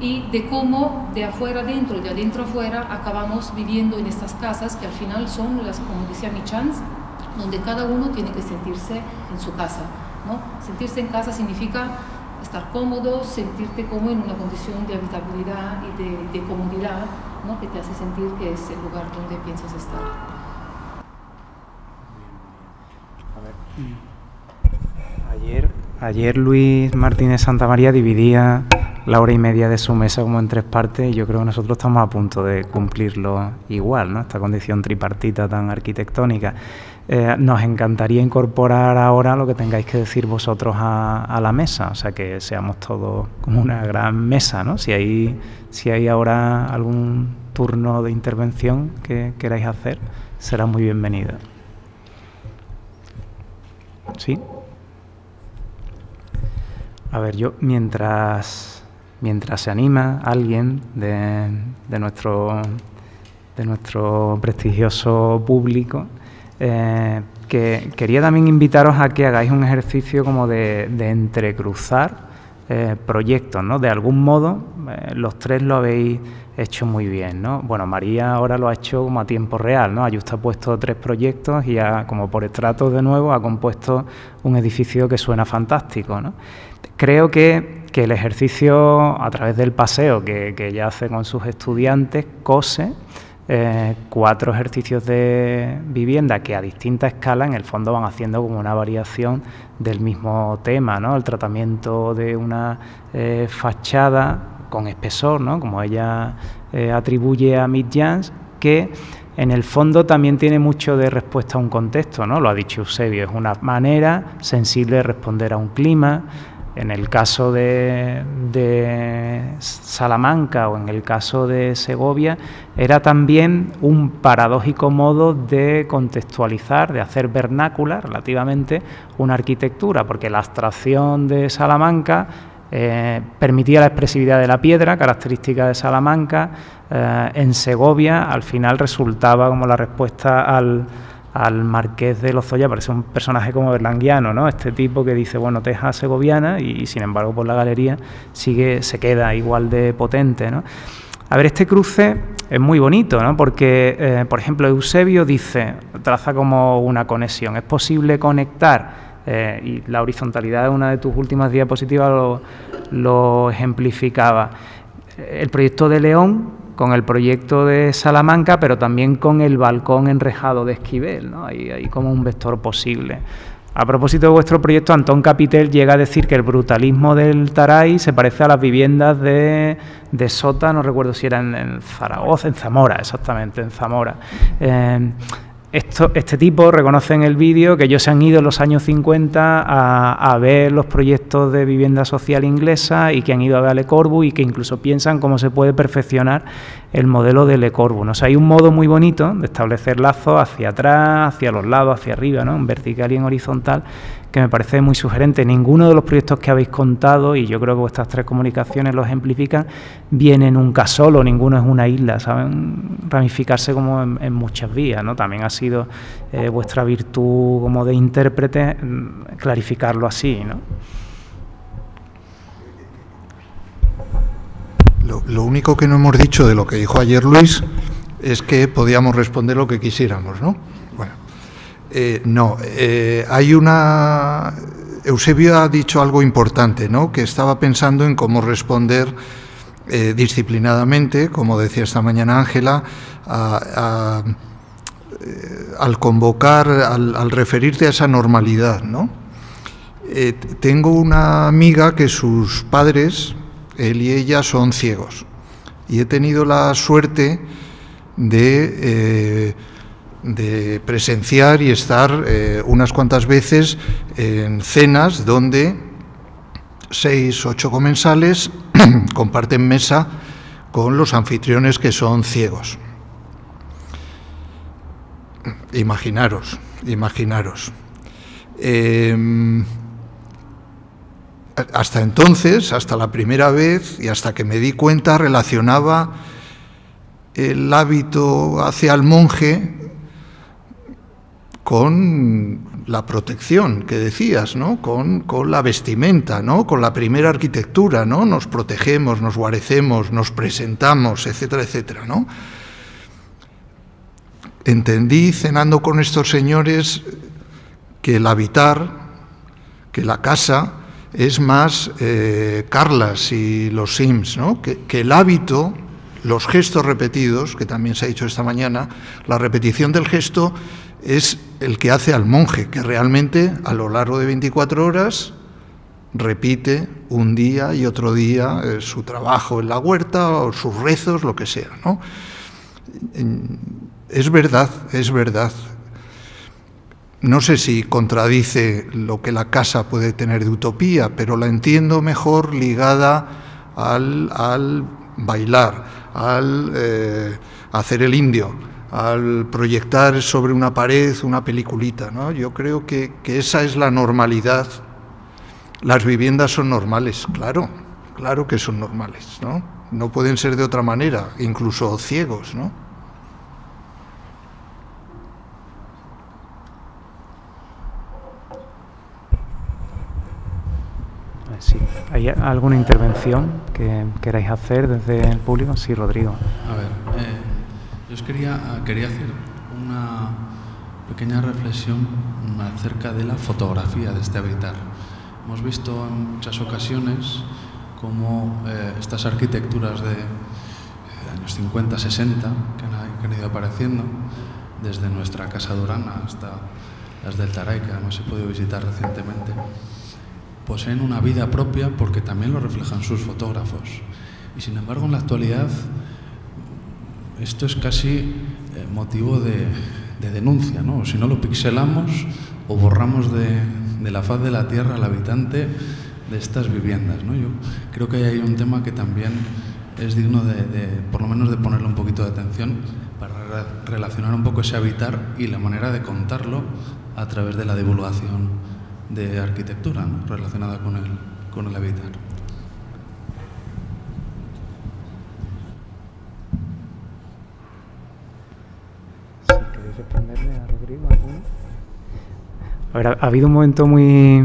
Speaker 4: y de cómo de afuera adentro, de adentro afuera, acabamos viviendo en estas casas que al final son las, como decía Michans, donde cada uno tiene que sentirse en su casa. ¿no? Sentirse en casa significa estar cómodo, sentirte como en una condición de habitabilidad y de, de comodidad ¿no? que te hace sentir que es el lugar donde piensas estar.
Speaker 1: Ayer, ayer Luis Martínez Santamaría dividía la hora y media de su mesa como en tres partes y yo creo que nosotros estamos a punto de cumplirlo igual, ¿no? Esta condición tripartita tan arquitectónica. Eh, nos encantaría incorporar ahora lo que tengáis que decir vosotros a, la mesa, o sea que seamos todos como una gran mesa, ¿no? Si hay, si hay ahora algún turno de intervención que queráis hacer, será muy bienvenido. ¿Sí? A ver, yo mientras, mientras se anima alguien de, de nuestro, de nuestro prestigioso público, eh, que quería también invitaros a que hagáis un ejercicio como de, de entrecruzar eh, proyectos, ¿no? De algún modo, eh, los tres lo habéis hecho muy bien, ¿no? Bueno, María ahora lo ha hecho como a tiempo real, ¿no? Ayusta ha puesto tres proyectos y ha, como por estratos de nuevo, ha compuesto un edificio que suena fantástico, ¿no? Creo que, que el ejercicio, a través del paseo que, que ella hace con sus estudiantes, cose eh, cuatro ejercicios de vivienda que a distinta escala en el fondo van haciendo como una variación del mismo tema, ¿no? El tratamiento de una eh, fachada con espesor, ¿no? Como ella eh, atribuye a Mick Jans, que en el fondo también tiene mucho de respuesta a un contexto, ¿no? Lo ha dicho Eusebio, es una manera sensible de responder a un clima, en el caso de, Salamanca o en el caso de Segovia, era también un paradójico modo de contextualizar, de hacer vernácula relativamente una arquitectura, porque la abstracción de Salamanca eh, permitía la expresividad de la piedra, característica de Salamanca, eh, en Segovia al final resultaba como la respuesta al al marqués de Lozoya parece un personaje como berlanguiano, ¿no? Este tipo que dice, bueno, teja segoviana y, sin embargo por la galería sigue, se queda igual de potente, ¿no? A ver, este cruce es muy bonito, ¿no? Porque, eh, por ejemplo, Eusebio dice, traza como una conexión, es posible conectar, eh, y la horizontalidad de una de tus últimas diapositivas lo ejemplificaba, el proyecto de León con el proyecto de Salamanca, pero también con el balcón enrejado de Esquivel, ¿no? Hay, como un vector posible. A propósito de vuestro proyecto, Antón Capitel llega a decir que el brutalismo del Taray se parece a las viviendas de, Sota, no recuerdo si era en, Zaragoza, en Zamora, exactamente, en Zamora. Eh, este tipo reconoce en el vídeo que ellos se han ido en los años 50 a, ver los proyectos de vivienda social inglesa y que han ido a ver a Le Corbu y que incluso piensan cómo se puede perfeccionar el modelo de Le Corbu. hay un modo muy bonito de establecer lazos hacia atrás, hacia los lados, hacia arriba, ¿no? en vertical y en horizontal, que me parece muy sugerente. Ninguno de los proyectos que habéis contado, y yo creo que vuestras tres comunicaciones los ejemplifican, viene nunca solo, ninguno es una isla, saben ramificarse como en, muchas vías. ¿no? También ha sido eh, vuestra virtud como de intérprete mm, clarificarlo así. ¿no?
Speaker 2: Lo, único que no hemos dicho de lo que dijo ayer Luis es que podíamos responder lo que quisiéramos, ¿no? Eh, no, eh, hay una... Eusebio ha dicho algo importante, ¿no? Que estaba pensando en cómo responder eh, disciplinadamente, como decía esta mañana Ángela, al convocar, al, al, referirte a esa normalidad, ¿no? tengo una amiga que sus padres él y ella son ciegos. Y he tenido la suerte de, eh, presenciar y estar eh, unas cuantas veces en cenas donde seis, ocho comensales comparten mesa con los anfitriones que son ciegos. Imaginaros, imaginaros. Em, hasta entonces, hasta la primera vez y hasta que me di cuenta, relacionaba el hábito hacia el monje con la protección que decías, ¿no? Con, la vestimenta, ¿no? Con la primera arquitectura, ¿no? Nos protegemos, nos guarecemos, nos presentamos, etcétera, etcétera, ¿no? Entendí cenando con estos señores que el habitar que la casa es más eh, Carlas y los Sims, ¿no? que, que el hábito, los gestos repetidos, que también se ha dicho esta mañana, la repetición del gesto es el que hace al monje, que realmente a lo largo de 24 horas repite un día y otro día eh, su trabajo en la huerta o sus rezos, lo que sea. ¿no? Es verdad, es verdad. No sé si contradice lo que la casa puede tener de utopía, pero la entiendo mejor ligada al, al bailar, al eh, hacer el indio, al proyectar sobre una pared una peliculita. ¿no? Yo creo que, que esa es la normalidad las viviendas son normales, claro, claro que son normales, ¿no? No pueden ser de otra manera, incluso ciegos, ¿no?
Speaker 1: Sí. ¿Hay alguna intervención que queráis hacer desde el público? Sí, Rodrigo.
Speaker 5: A ver, eh, quería, quería hacer una pequeña reflexión acerca de la fotografía de este habitar. Hemos visto en muchas ocasiones cómo eh, estas arquitecturas de, años 50, 60 que han, ido apareciendo, desde nuestra Casa Durana hasta las del Taray, que además he podido visitar recientemente, poseen una vida propia porque también lo reflejan sus fotógrafos. Y sin embargo, en la actualidad, esto es casi eh, motivo de, de denuncia, ¿no? Si no lo pixelamos o borramos de, de la faz de la tierra al habitante de estas viviendas. ¿no? Yo creo que hay un tema que también es digno de, por lo menos de ponerle un poquito de atención para relacionar un poco ese habitar y la manera de contarlo a través de la divulgación de arquitectura relacionada con el, con el habitar.
Speaker 1: Ha habido un momento muy,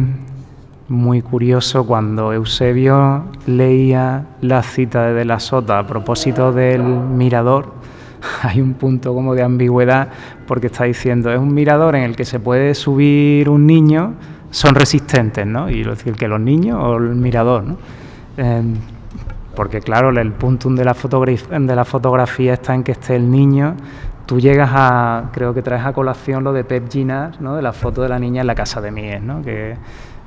Speaker 1: muy curioso cuando Eusebio leía la cita de De la Sota a propósito del mirador. Hay un punto como de ambigüedad porque está diciendo, es un mirador en el que se puede subir un niño, son resistentes, ¿no? Y lo decir que los niños o el mirador, ¿no? Em, porque claro, el punto de de la fotografía está en que esté el niño tú llegas a, creo que traes a colación lo de Pep Ginas, ¿no? de la foto de la niña en la casa de Mies, ¿no? que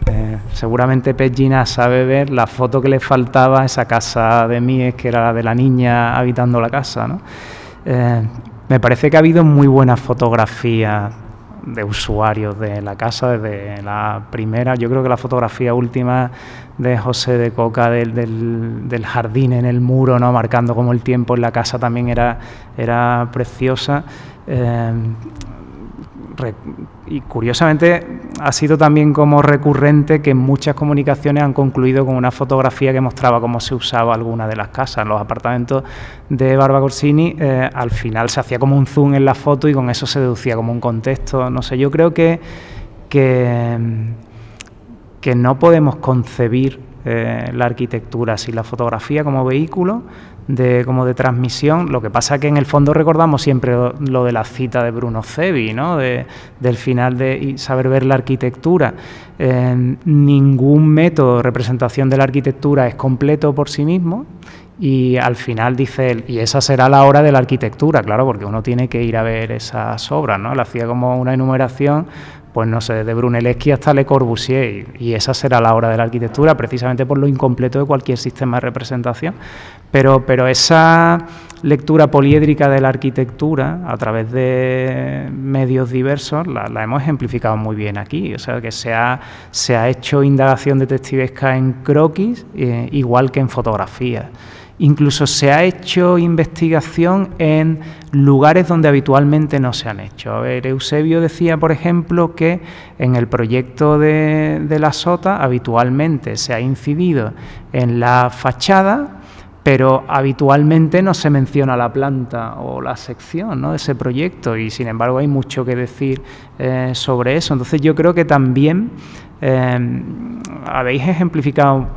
Speaker 1: eh, seguramente Pep Ginas sabe ver la foto que le faltaba a esa casa de Mies, que era la de la niña habitando la casa. ¿no? Eh, me parece que ha habido muy buenas fotografías de usuarios de la casa desde la primera. Yo creo que la fotografía última de José de Coca del, del, jardín en el muro, ¿no? marcando como el tiempo en la casa también era, era preciosa. Eh, y curiosamente ha sido también como recurrente que muchas comunicaciones han concluido con una fotografía que mostraba cómo se usaba alguna de las casas. Los apartamentos de Barba Corsini eh, al final se hacía como un zoom en la foto y con eso se deducía como un contexto. No sé, yo creo que, que, que no podemos concebir eh, la arquitectura sin la fotografía como vehículo de, como de transmisión. Lo que pasa que en el fondo recordamos siempre lo, de la cita de Bruno Cevi, ¿no? de, del final de saber ver la arquitectura. ningún método de representación de la arquitectura es completo por sí mismo y al final dice él, y esa será la hora de la arquitectura, claro, porque uno tiene que ir a ver esas obras, ¿no? Él hacía como una enumeración pues no sé, de Brunelleschi hasta Le Corbusier, y, esa será la hora de la arquitectura, precisamente por lo incompleto de cualquier sistema de representación. Pero, pero esa lectura poliédrica de la arquitectura a través de medios diversos la, hemos ejemplificado muy bien aquí, o sea que se ha, se ha hecho indagación detectivesca en croquis eh, igual que en fotografía. Incluso se ha hecho investigación en lugares donde habitualmente no se han hecho. A ver, Eusebio decía, por ejemplo, que en el proyecto de, la SOTA habitualmente se ha incidido en la fachada, pero habitualmente no se menciona la planta o la sección de ese proyecto y sin embargo hay mucho que decir eh, sobre eso. Entonces yo creo que también eh, habéis ejemplificado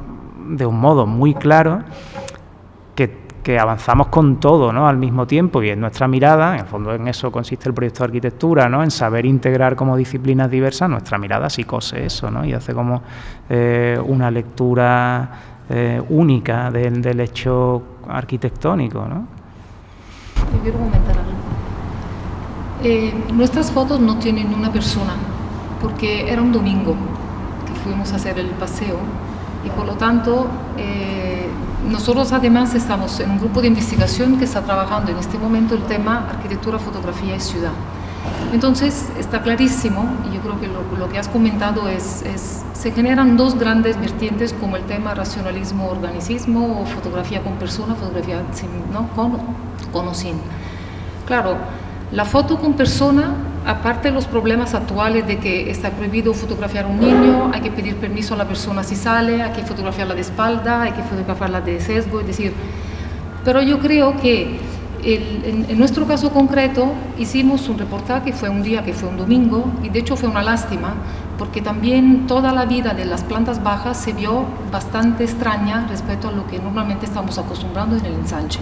Speaker 1: de un modo muy claro que avanzamos con todo ¿no? al mismo tiempo y en nuestra mirada, en el fondo en eso consiste el proyecto de arquitectura, ¿no? en saber integrar como disciplinas diversas, nuestra mirada sí cose eso ¿no? y hace como eh, una lectura eh, única del, del, hecho arquitectónico. ¿no?
Speaker 4: Yo quiero comentar algo. Eh, nuestras fotos no tienen una persona, porque era un domingo que fuimos a hacer el paseo y por lo tanto eh, nosotros además estamos en un grupo de investigación que está trabajando en este momento el tema arquitectura, fotografía y ciudad. Entonces está clarísimo, y yo creo que lo, lo que has comentado es, es, se generan dos grandes vertientes como el tema racionalismo, organicismo o fotografía con persona, fotografía sin, ¿no? con, con o sin. Claro, la foto con persona, aparte de los problemas actuales de que está prohibido fotografiar a un niño, hay que pedir permiso a la persona si sale, hay que fotografiarla de espalda, hay que fotografiarla de sesgo, es decir, pero yo creo que en, nuestro caso concreto hicimos un reportaje, fue un día que fue un domingo, y de hecho fue una lástima, porque también toda la vida de las plantas bajas se vio bastante extraña respecto a lo que normalmente estamos acostumbrando en el ensanche.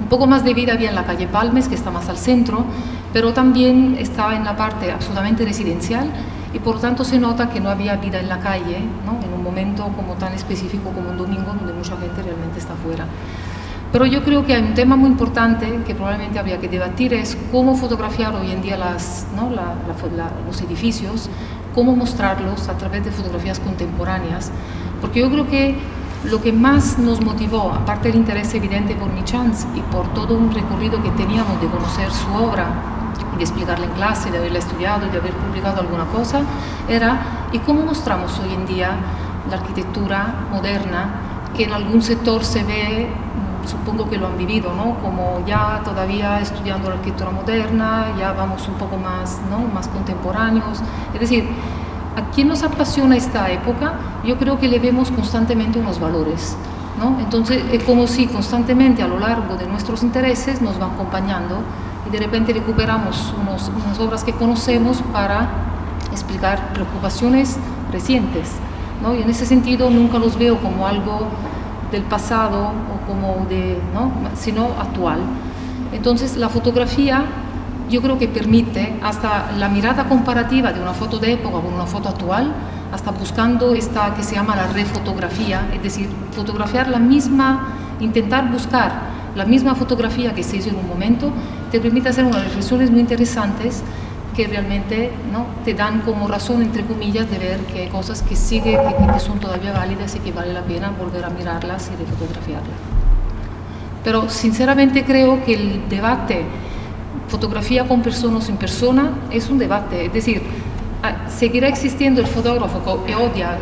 Speaker 4: Un poco más de vida había en la calle Palmes, que está más al centro, pero también estaba en la parte absolutamente residencial y por lo tanto se nota que no había vida en la calle, ¿no? en un momento como tan específico como un domingo, donde mucha gente realmente está fuera. Pero yo creo que hay un tema muy importante que probablemente habría que debatir, es cómo fotografiar hoy en día los edificios, cómo mostrarlos a través de fotografías contemporáneas, porque yo creo que lo que más nos motivó, aparte del interés evidente por mi chance y por todo un recorrido que teníamos de conocer su obra y de explicarla en clase, de haberla estudiado, de haber publicado alguna cosa, era ¿y cómo mostramos hoy en día la arquitectura moderna que en algún sector se ve, supongo que lo han vivido, ¿no? como ya todavía estudiando la arquitectura moderna, ya vamos un poco más, ¿no? más contemporáneos, es decir, a quien nos apasiona esta época, yo creo que le vemos constantemente unos valores. ¿no? Entonces, es como si constantemente a lo largo de nuestros intereses nos van acompañando y de repente recuperamos unos, unas obras que conocemos para explicar preocupaciones recientes. ¿no? Y en ese sentido nunca los veo como algo del pasado o como de, ¿no? sino actual. Entonces, la fotografía yo creo que permite hasta la mirada comparativa de una foto de época con una foto actual, hasta buscando esta que se llama la refotografía, es decir, fotografiar la misma, intentar buscar la misma fotografía que se hizo en un momento, te permite hacer unas reflexiones muy interesantes que realmente ¿no? te dan como razón, entre comillas, de ver que hay cosas que siguen, que, que son todavía válidas y que vale la pena volver a mirarlas y refotografiarlas. Pero sinceramente creo que el debate fotografía con persona o sin persona es un debate, es decir, seguirá existiendo el fotógrafo que odia.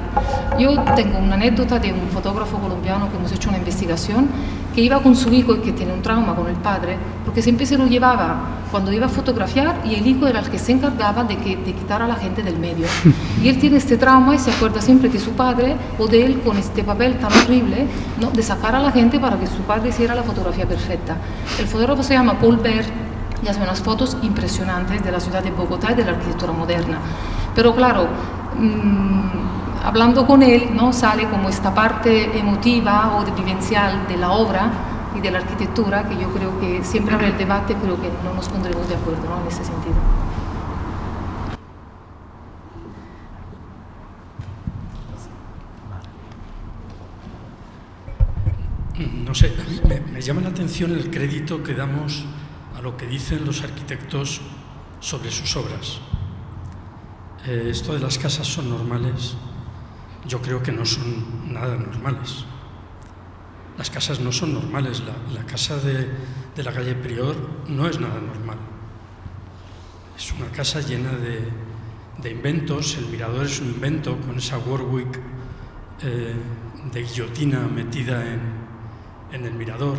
Speaker 4: Yo tengo una anécdota de un fotógrafo colombiano que hemos hecho una investigación que iba con su hijo y que tiene un trauma con el padre, porque siempre se lo llevaba cuando iba a fotografiar y el hijo era el que se encargaba de, que, de quitar a la gente del medio. Y él tiene este trauma y se acuerda siempre que su padre o de él con este papel tan horrible, ¿no? de sacar a la gente para que su padre hiciera la fotografía perfecta. El fotógrafo se llama Paul Bert y hace unas fotos impresionantes de la ciudad de Bogotá y de la arquitectura moderna. Pero claro, mmm, hablando con él, ¿no? sale como esta parte emotiva o vivencial de la obra y de la arquitectura, que yo creo que siempre habrá el debate, pero que no nos pondremos de acuerdo ¿no? en ese sentido.
Speaker 6: No sé, me, llama la atención el crédito que damos lo que dicen los arquitectos sobre sus obras. Eh, esto de las casas son normales, yo creo que no son nada normales. Las casas no son normales, la, casa de, de, la calle Prior no es nada normal. Es una casa llena de, de inventos, el mirador es un invento con esa Warwick eh, de guillotina metida en, en el mirador,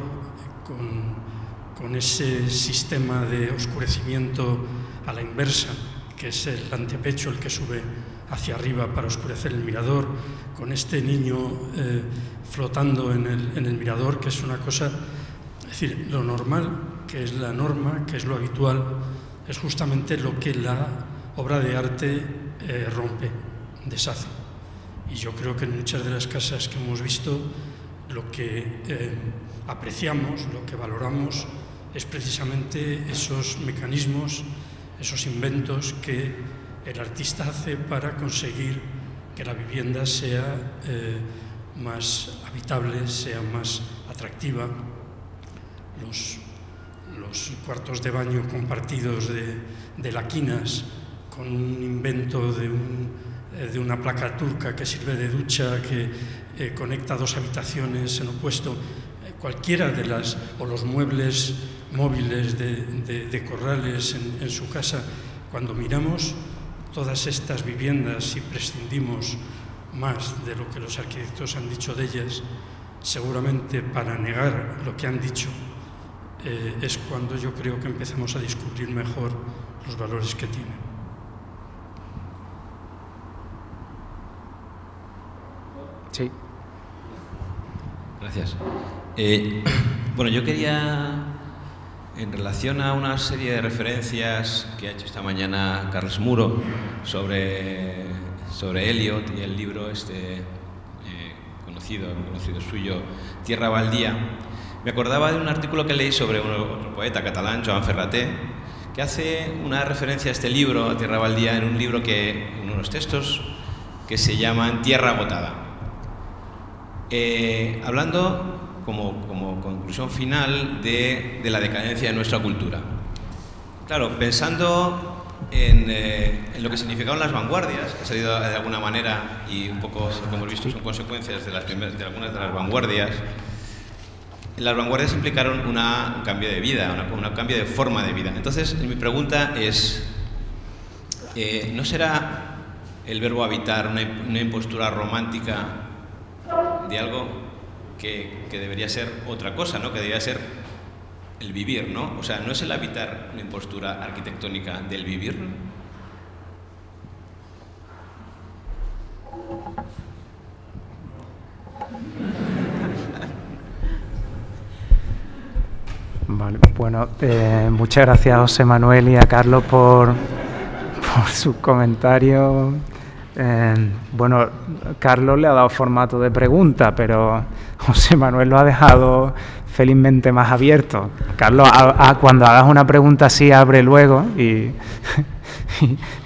Speaker 6: con con ese sistema de oscurecimiento a la inversa, que es el antepecho el que sube hacia arriba para oscurecer el mirador, con este niño eh, flotando en el, en el, mirador, que es una cosa, es decir, lo normal, que es la norma, que es lo habitual, es justamente lo que la obra de arte eh, rompe, deshace. Y yo creo que en muchas de las casas que hemos visto, lo que eh, apreciamos, lo que valoramos, es precisamente esos mecanismos, esos inventos que el artista hace para conseguir que la vivienda sea eh, más habitable, sea más atractiva. Los, cuartos de baño compartidos de, laquinas con un invento de, eh, de, una placa turca que sirve de ducha, que eh, conecta dos habitaciones en opuesto, cualquiera de las, o los muebles móviles de, corrales en, en su casa, cuando miramos todas estas viviendas y prescindimos más de lo que los arquitectos han dicho de ellas, seguramente para negar lo que han dicho, eh, es cuando yo creo que empezamos a descubrir mejor los valores que tienen.
Speaker 1: Sí.
Speaker 7: Gracias. Eh, bueno, yo quería en relación a una serie de referencias que ha hecho esta mañana Carlos Muro sobre, sobre Eliot y el libro este eh, conocido, conocido suyo, Tierra Baldía, me acordaba de un artículo que leí sobre un, otro poeta catalán, Joan Ferraté, que hace una referencia a este libro, Tierra Baldía, en un libro que, en unos textos que se llaman Tierra Agotada. Eh, hablando como, conclusión final de, la decadencia de nuestra cultura. Claro, pensando eh, en, lo que significaron las vanguardias, que ha salido de alguna manera y un poco, como hemos visto, son consecuencias de, las de algunas de las vanguardias, las vanguardias implicaron un cambio de vida, un cambio de forma de vida. Entonces, mi pregunta es, eh, ¿no será el verbo habitar una, una impostura romántica de algo que, debería ser otra cosa, ¿no? que debería ser el vivir, ¿no? O sea, ¿no es el habitar una impostura arquitectónica del vivir?
Speaker 1: Vale, bueno, eh, muchas gracias a José Manuel y a Carlos por, por sus comentarios. Eh, bueno, Carlos le ha dado formato de pregunta, pero José Manuel lo ha dejado felizmente más abierto. Carlos, cuando hagas una pregunta así, abre luego y,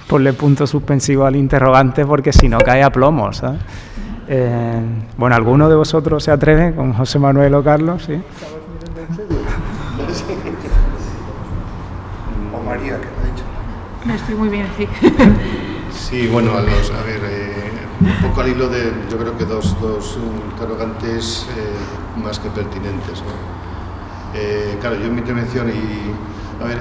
Speaker 1: ponle punto suspensivo al interrogante porque si no cae a plomo. Eh, bueno, ¿alguno de vosotros se atreve con José Manuel o Carlos? ¿Sí?
Speaker 3: o María, que ha dicho.
Speaker 4: Me estoy muy bien, sí.
Speaker 3: Sí, bueno, a, los, a ver, eh, un poco al hilo de, yo creo que dos, dos interrogantes eh, más que pertinentes. Eh, claro, yo en mi intervención y, a ver,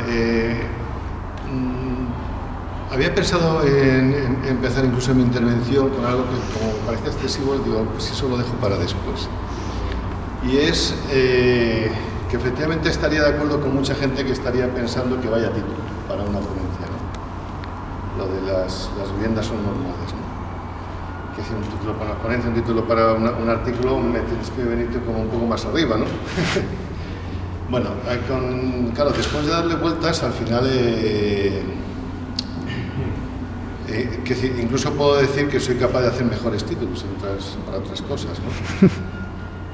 Speaker 3: mm, había pensado en, empezar incluso mi intervención con algo que como parecía excesivo, digo, pues eso lo dejo para después. Y es que efectivamente estaría de acuerdo con mucha gente que estaría pensando que vaya título para una ponencia lo de las, viviendas son normales. ¿no? Que un título para una ponencia, un título para un artículo, me tienes que venirte como un poco más arriba, ¿no? bueno, claro, después de darle vueltas, al final, eh, eh, que incluso puedo decir que soy capaz de hacer mejores títulos para otras cosas, ¿no?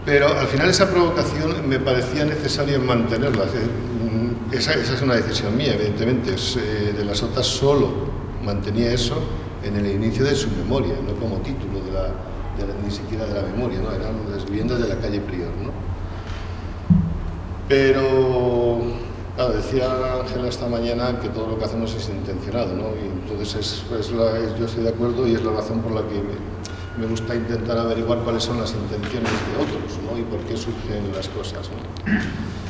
Speaker 3: Pero al final esa provocación me parecía necesaria mantenerla. Mm, esa, esa, es una decisión mía, evidentemente. Es, eh, de las otras solo mantenía eso en el inicio de su memoria, no como título de la, ni siquiera de la memoria, eran las viviendas de la calle Prior. ¿no? Pero, decía Ángela esta mañana que todo lo que hacemos es intencionado, ¿no? y entonces es, yo estoy de acuerdo y es la razón por la que me, gusta intentar averiguar cuáles son las intenciones de otros ¿no? y por qué surgen las cosas. ¿no?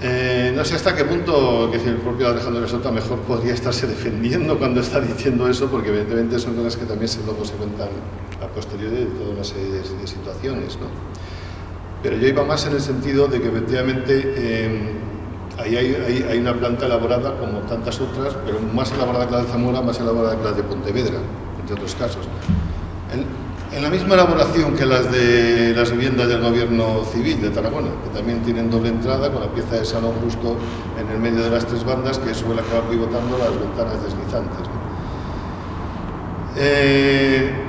Speaker 3: Eh, no sé hasta qué punto que el propio Alejandro de Sota mejor podría estarse defendiendo cuando está diciendo eso, porque evidentemente son cosas que también se, luego se cuentan a posteriori de toda una serie de, situaciones. ¿no? Pero yo iba más en el sentido de que efectivamente em, ahí hay, una planta elaborada como tantas otras, pero más elaborada que la de Zamora, más elaborada que la de Pontevedra, entre otros casos. En la misma elaboración que las de las viviendas del gobierno civil de Tarragona, que también tienen doble entrada con la pieza de salón justo en el medio de las tres bandas que suele acabar pivotando las ventanas deslizantes. Eh,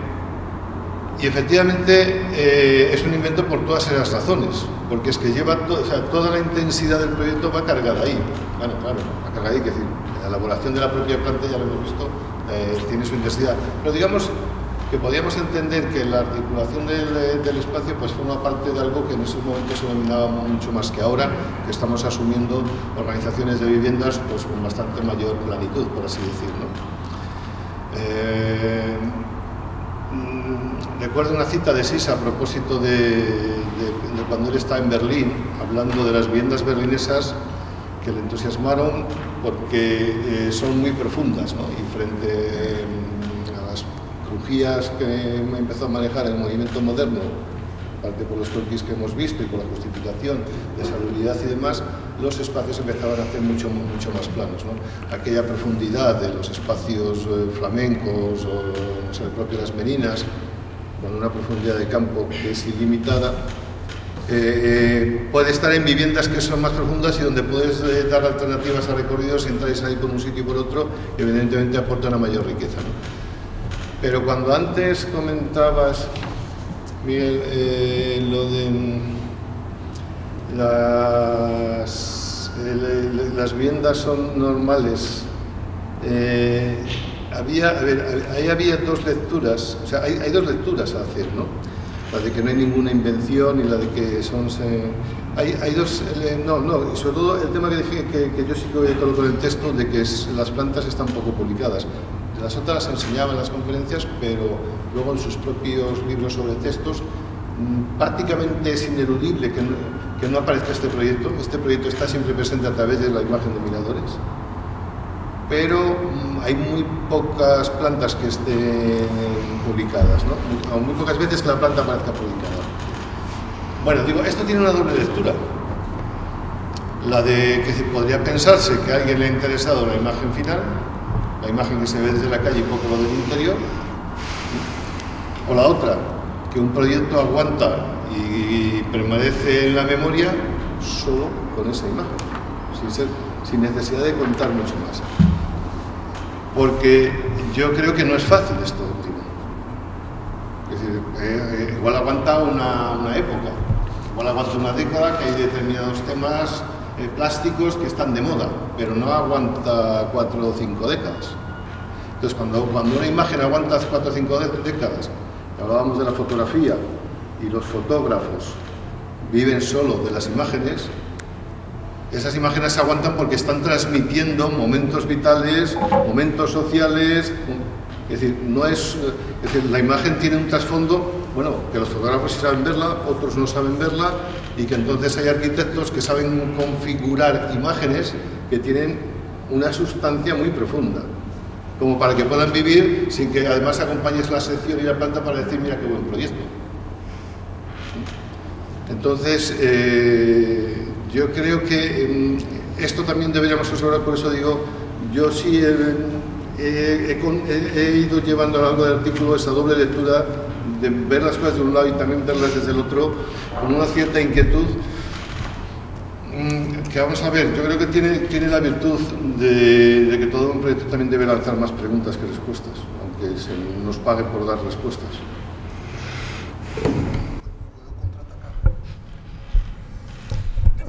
Speaker 3: Y efectivamente eh, es un invento por todas esas razones, porque es que lleva toda la intensidad del proyecto va cargada ahí. Bueno, claro, va cargada ahí, que decir, la elaboración de la propia planta, ya lo hemos visto, eh, tiene su intensidad. Pero digamos que podíamos entender que la articulación del, del, espacio pues forma parte de algo que en ese momento se dominaba mucho más que ahora, que estamos asumiendo organizaciones de viviendas pues, con bastante mayor planitud, por así decirlo. Eh, mm, recuerdo una cita de Sisa a propósito de, cuando él estaba en Berlín, hablando de las viviendas berlinesas que le entusiasmaron porque eh, son muy profundas ¿no? y frente que empezó a manejar el movimiento moderno, parte por los croquis que hemos visto y por la justificación de salubridad y demás, los espacios empezaban a hacer mucho, mucho más planos. Aquella profundidad de los espacios eh, flamencos o no el propio Las Meninas, con una profundidad de campo que es ilimitada, eh, eh, puede estar en viviendas que son más profundas y donde puedes dar alternativas a recorridos, entrar y salir por un sitio y por otro, evidentemente aporta una mayor riqueza. Pero cuando antes comentabas, Miguel, eh, lo de mm, las, viviendas son normales, eh, había, ahí había dos lecturas, o sea, hay, dos lecturas a hacer, ¿no? La de que no hay ninguna invención y la de que son... hay, hay, dos... No, no, sobre todo el tema que dije que, yo sí que colocar en el texto de que las plantas están poco publicadas. Las otras las enseñaba en las conferencias, pero luego en sus propios libros sobre textos mm, prácticamente es ineludible que no, que no, aparezca este proyecto. Este proyecto está siempre presente a través de la imagen de miradores, pero mm, hay muy pocas plantas que estén publicadas, ¿no? muy pocas veces que la planta aparezca publicada. Bueno, digo, esto tiene una doble lectura. La de que podría pensarse que a alguien le ha interesado la imagen final, la imagen que se ve desde la calle y poco lo del interior. O la otra, que un proyecto aguanta y permanece en la memoria solo con esa imagen, sin, necesidad de contar mucho más. Porque yo creo que no es fácil esto último. Es decir, eh, eh, igual aguanta una, una época, igual aguanta una década, que hay determinados temas plásticos que están de moda, pero no aguanta cuatro o cinco décadas. Entonces, cuando, cuando una imagen aguanta cuatro o cinco décadas, hablábamos de la fotografía y los fotógrafos viven solo de las imágenes, esas imágenes se aguantan porque están transmitiendo momentos vitales, momentos sociales, es decir, no es, es decir, la imagen tiene un trasfondo bueno, que los fotógrafos sí saben verla, otros no saben verla y que entonces hay arquitectos que saben configurar imágenes que tienen una sustancia muy profunda, como para que puedan vivir sin que además acompañes la sección y la planta para decir, mira qué buen proyecto. Entonces, eh, yo creo que mm, esto también deberíamos observar, por eso digo, yo sí he, he ido llevando a lo largo del artículo esa doble lectura de ver las cosas de un lado y también verlas desde el otro, con una cierta inquietud, mm, que vamos a ver, yo creo que tiene, tiene la virtud de, que todo un proyecto también debe lanzar más preguntas que respuestas, aunque se nos pague por dar respuestas.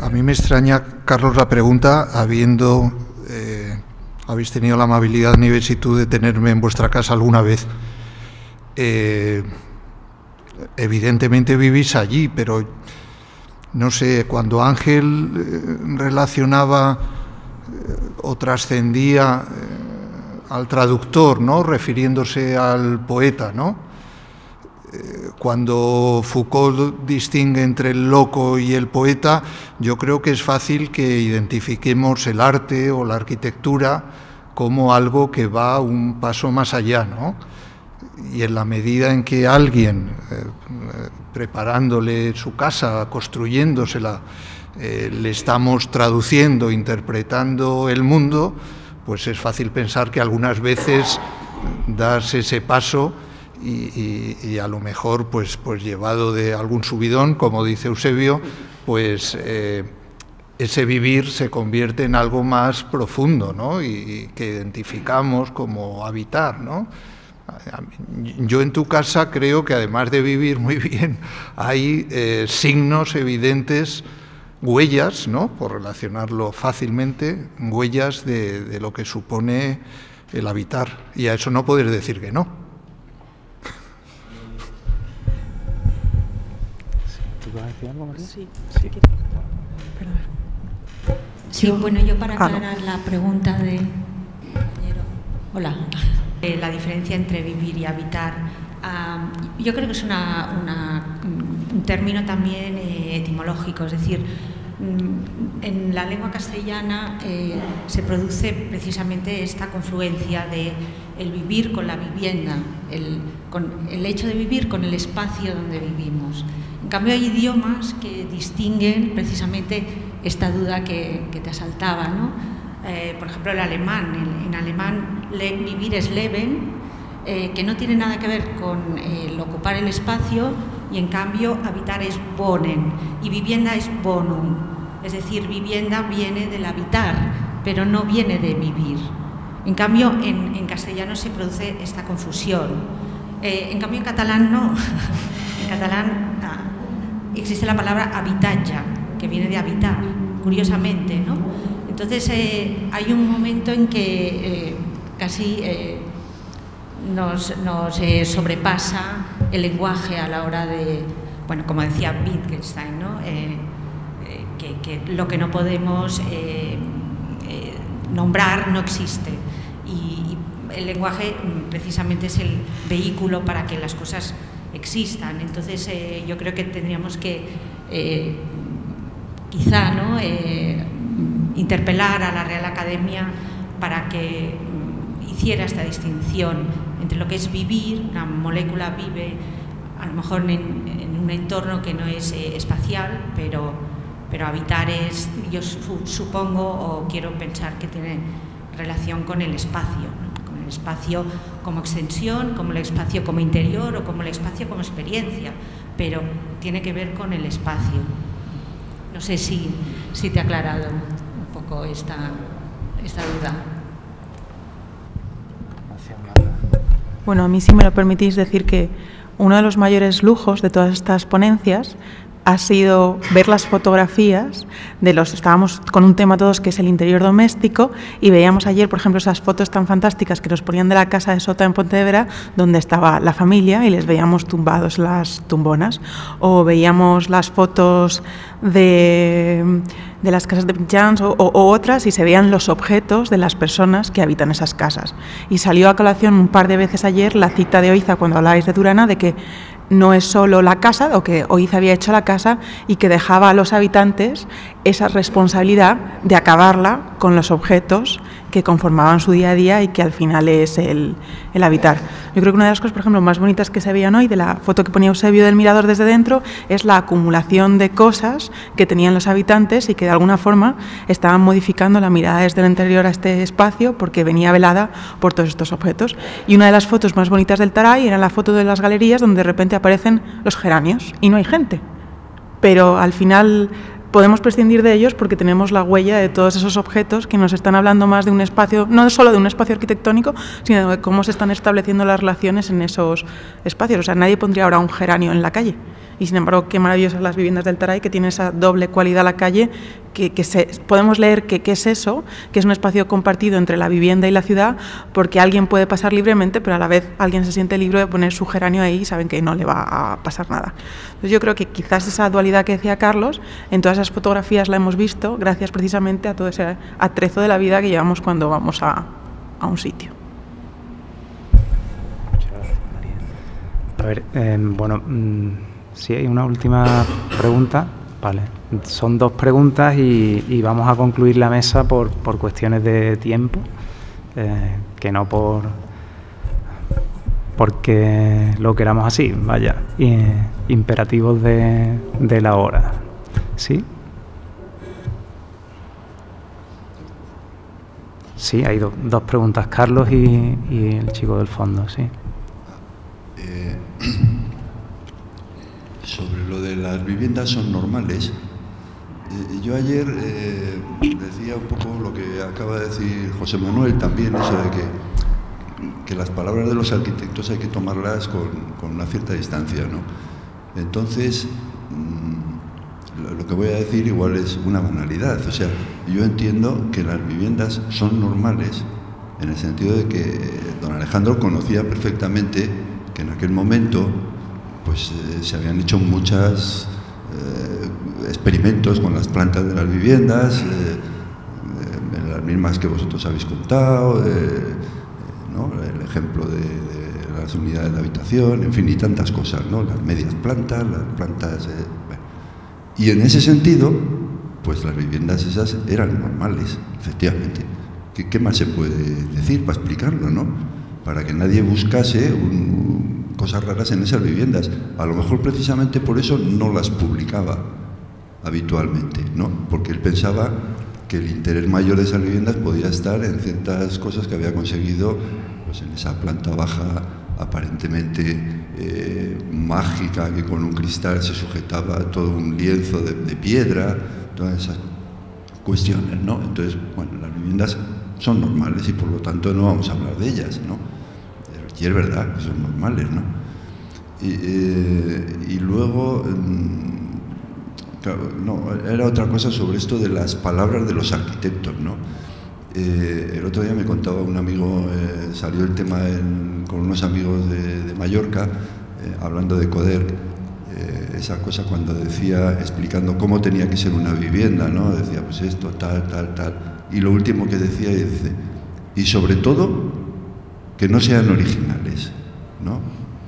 Speaker 2: A mí me extraña, Carlos, la pregunta, habiendo, eh, habéis tenido la amabilidad ni de tenerme en vuestra casa alguna vez. Eh, evidentemente vivís allí, pero no sé, cuando Ángel eh, relacionaba eh, o trascendía eh, al traductor, ¿no? refiriéndose al poeta, ¿no? Cuando Foucault distingue entre el loco y el poeta, yo creo que es fácil que identifiquemos el arte o la arquitectura como algo que va un paso más allá, ¿no? Y en la medida en que alguien, eh, preparándole su casa, construyéndosela, eh, le estamos traduciendo, interpretando el mundo, pues es fácil pensar que algunas veces das ese paso y, a lo mejor, pues, pues llevado de algún subidón, como dice Eusebio, pues eh, ese vivir se convierte en algo más profundo, ¿no? Y, y que identificamos como habitar, ¿no? Yo en tu casa creo que además de vivir muy bien, hay eh, signos evidentes, huellas, ¿no? por relacionarlo fácilmente, huellas de, lo que supone el habitar. Y a eso no puedes decir que no.
Speaker 8: ¿Tú vas a decir algo, María? Sí, sí. Sí, bueno, yo para ah, aclarar la pregunta de... Hola. Eh, la diferencia entre vivir y habitar. yo creo que es un término también eh, etimológico, es decir, mm, en la lengua castellana eh, se produce precisamente esta confluencia de el vivir con la vivienda, el, con el hecho de vivir con el espacio donde vivimos. En cambio hay idiomas que distinguen precisamente esta duda que, que te asaltaba, ¿no? Eh, por ejemplo, el alemán. En, alemán vivir es leben, eh, que no tiene nada que ver con el ocupar el espacio y en cambio habitar es wohnen y vivienda es bonum. Es decir, vivienda viene del habitar, pero no viene de vivir. En cambio, en, castellano se produce esta confusión. Eh, en cambio, en catalán no. en catalán ah, existe la palabra habitalla, que viene de habitar, curiosamente, ¿no? Entonces eh, hay un momento en que eh, casi eh, nos, sobrepasa el lenguaje a la hora de, bueno, como decía Wittgenstein, que, lo que no podemos nombrar no existe. Y, el lenguaje mm, precisamente es el vehículo para que las cosas existan. Entonces yo creo que tendríamos que quizá ¿no? Interpelar a la Real Academia para que mm, hiciera esta distinción entre lo que es vivir, una molécula vive a lo mejor en, un entorno que no es eh, espacial, pero, pero habitar es, yo supongo o quiero pensar que tiene relación con el espacio, con el espacio como extensión, como el espacio como interior o como el espacio como experiencia, pero tiene que ver con el espacio. No sé si, si te ha aclarado esta, esta duda.
Speaker 9: Bueno, a mí sí me lo permitís decir que uno de los mayores lujos de todas estas ponencias ha sido ver las fotografías de los estábamos con un tema todos que es el interior doméstico y veíamos ayer por ejemplo esas fotos tan fantásticas que nos ponían de la casa de Sota en Pontevedra donde estaba la familia y les veíamos tumbados las tumbonas o veíamos las fotos de, de las casas de Pinchans o, otras y se veían los objetos de las personas que habitan esas casas. Y salió a colación un par de veces ayer la cita de Oiza cuando hablabais de Durana de que no es solo la casa, o que Oiz había hecho la casa y que dejaba a los habitantes esa responsabilidad de acabarla con los objetos que conformaban su día a día y que al final es el, habitar. Yo creo que una de las cosas, por ejemplo, más bonitas que se veían hoy de la foto que ponía Eusebio del mirador desde dentro es la acumulación de cosas que tenían los habitantes y que de alguna forma estaban modificando la mirada desde el interior a este espacio porque venía velada por todos estos objetos. Y una de las fotos más bonitas del Taray era la foto de las galerías donde de repente aparecen los geranios y no hay gente. Pero al final podemos prescindir de ellos porque tenemos la huella de todos esos objetos que nos están hablando más de un espacio, no solo de un espacio arquitectónico, sino de cómo se están estableciendo las relaciones en esos espacios. O sea, nadie pondría ahora un geranio en la calle. Y sin embargo, qué maravillosas las viviendas del Taray, que tienen esa doble cualidad la calle, que, podemos leer que qué es eso, que es un espacio compartido entre la vivienda y la ciudad, porque alguien puede pasar libremente, pero a la vez alguien se siente libre de poner su geranio ahí y saben que no le va a pasar nada. Entonces yo creo que quizás esa dualidad que decía Carlos, en todas esas fotografías la hemos visto gracias precisamente a todo ese atrezo de la vida que llevamos cuando vamos a, a un sitio.
Speaker 1: A ver, eh, bueno... Sí, hay una última pregunta. Vale, son dos preguntas y, vamos a concluir la mesa por, cuestiones de tiempo, eh, que no por porque lo queramos así, vaya, imperativos de, la hora. ¿Sí? Sí, hay dos preguntas, Carlos y, el chico del fondo, sí.
Speaker 10: Eh, sobre lo de las viviendas son normales. Eh, yo ayer eh, decía un poco lo que acaba de decir José Manuel también, eso de que que las palabras de los arquitectos hay que tomarlas con, una cierta distancia, ¿no? Entonces, mm, lo que voy a decir igual es una banalidad. O sea, yo entiendo que las viviendas son normales, en el sentido de que don Alejandro conocía perfectamente que en aquel momento pues, eh, se habían hecho muchos eh, experimentos con las plantas de las viviendas, eh, las mismas que vosotros habéis contado, el ejemplo de, las unidades de habitación, en fin, y tantas cosas, ¿no? las medias plantas, las plantas... Y en ese sentido, pues las viviendas esas eran normales, efectivamente. ¿Qué, más se puede decir para explicarlo, no? Para que nadie buscase cosas raras en esas viviendas. A lo mejor precisamente por eso no las publicaba habitualmente, ¿no? Porque él pensaba que el interés mayor de esas viviendas podía estar en ciertas cosas que había conseguido pues, en esa planta baja aparentemente eh, mágica que con un cristal se sujetaba todo un lienzo de, de piedra, todas esas cuestiones, ¿no? Entonces, bueno, las viviendas son normales y por lo tanto no vamos a hablar de ellas, ¿no? Y es verdad que son normales, ¿no? Y, eh, luego, mm, no, era otra cosa sobre esto de las palabras de los arquitectos, ¿no? Eh, el otro día me contaba un amigo, eh, salió el tema con unos amigos de, de Mallorca, hablando de Coder, esa cosa cuando decía, explicando cómo tenía que ser una vivienda, ¿no? Decía, pues esto, tal, tal, tal. Y lo último que decía, dice, y sobre todo, que no sean originales, ¿no?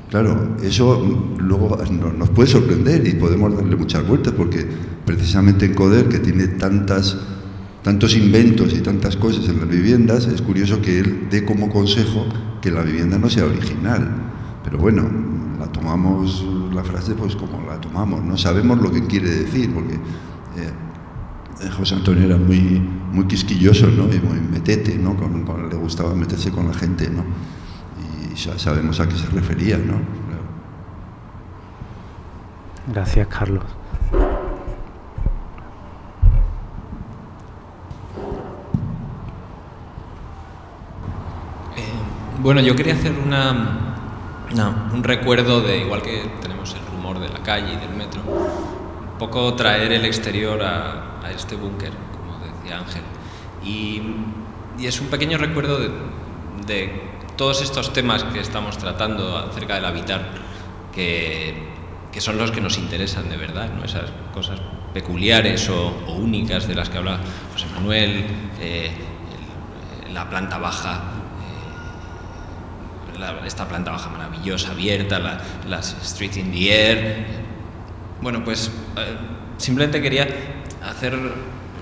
Speaker 10: Claro, eso luego nos puede sorprender y podemos darle muchas vueltas porque precisamente en Coder, que tiene tantas, tantos inventos y tantas cosas en las viviendas, es curioso que él dé como consejo que la vivienda no sea original. Pero bueno, la tomamos la frase pues como la tomamos, no sabemos lo que quiere decir, porque José Antonio era muy, muy quisquilloso ¿no? y muy metete, ¿no? Con, le gustaba meterse con la gente, ¿no? y ya sabemos a qué se refería. ¿no?
Speaker 1: Gracias, Carlos.
Speaker 7: Eh, bueno, yo quería hacer una, un recuerdo de, igual que tenemos el rumor de la calle y del metro, un poco traer el exterior a, este búnker, como decía Ángel. Y, es un pequeño recuerdo de, todos estos temas que estamos tratando acerca del habitar, que, son los que nos interesan de verdad, ¿no? esas cosas peculiares o, únicas de las que habla José Manuel, eh, la planta baja esta planta baja maravillosa, abierta, las Street in the Air. Bueno, pues eh, simplemente quería hacer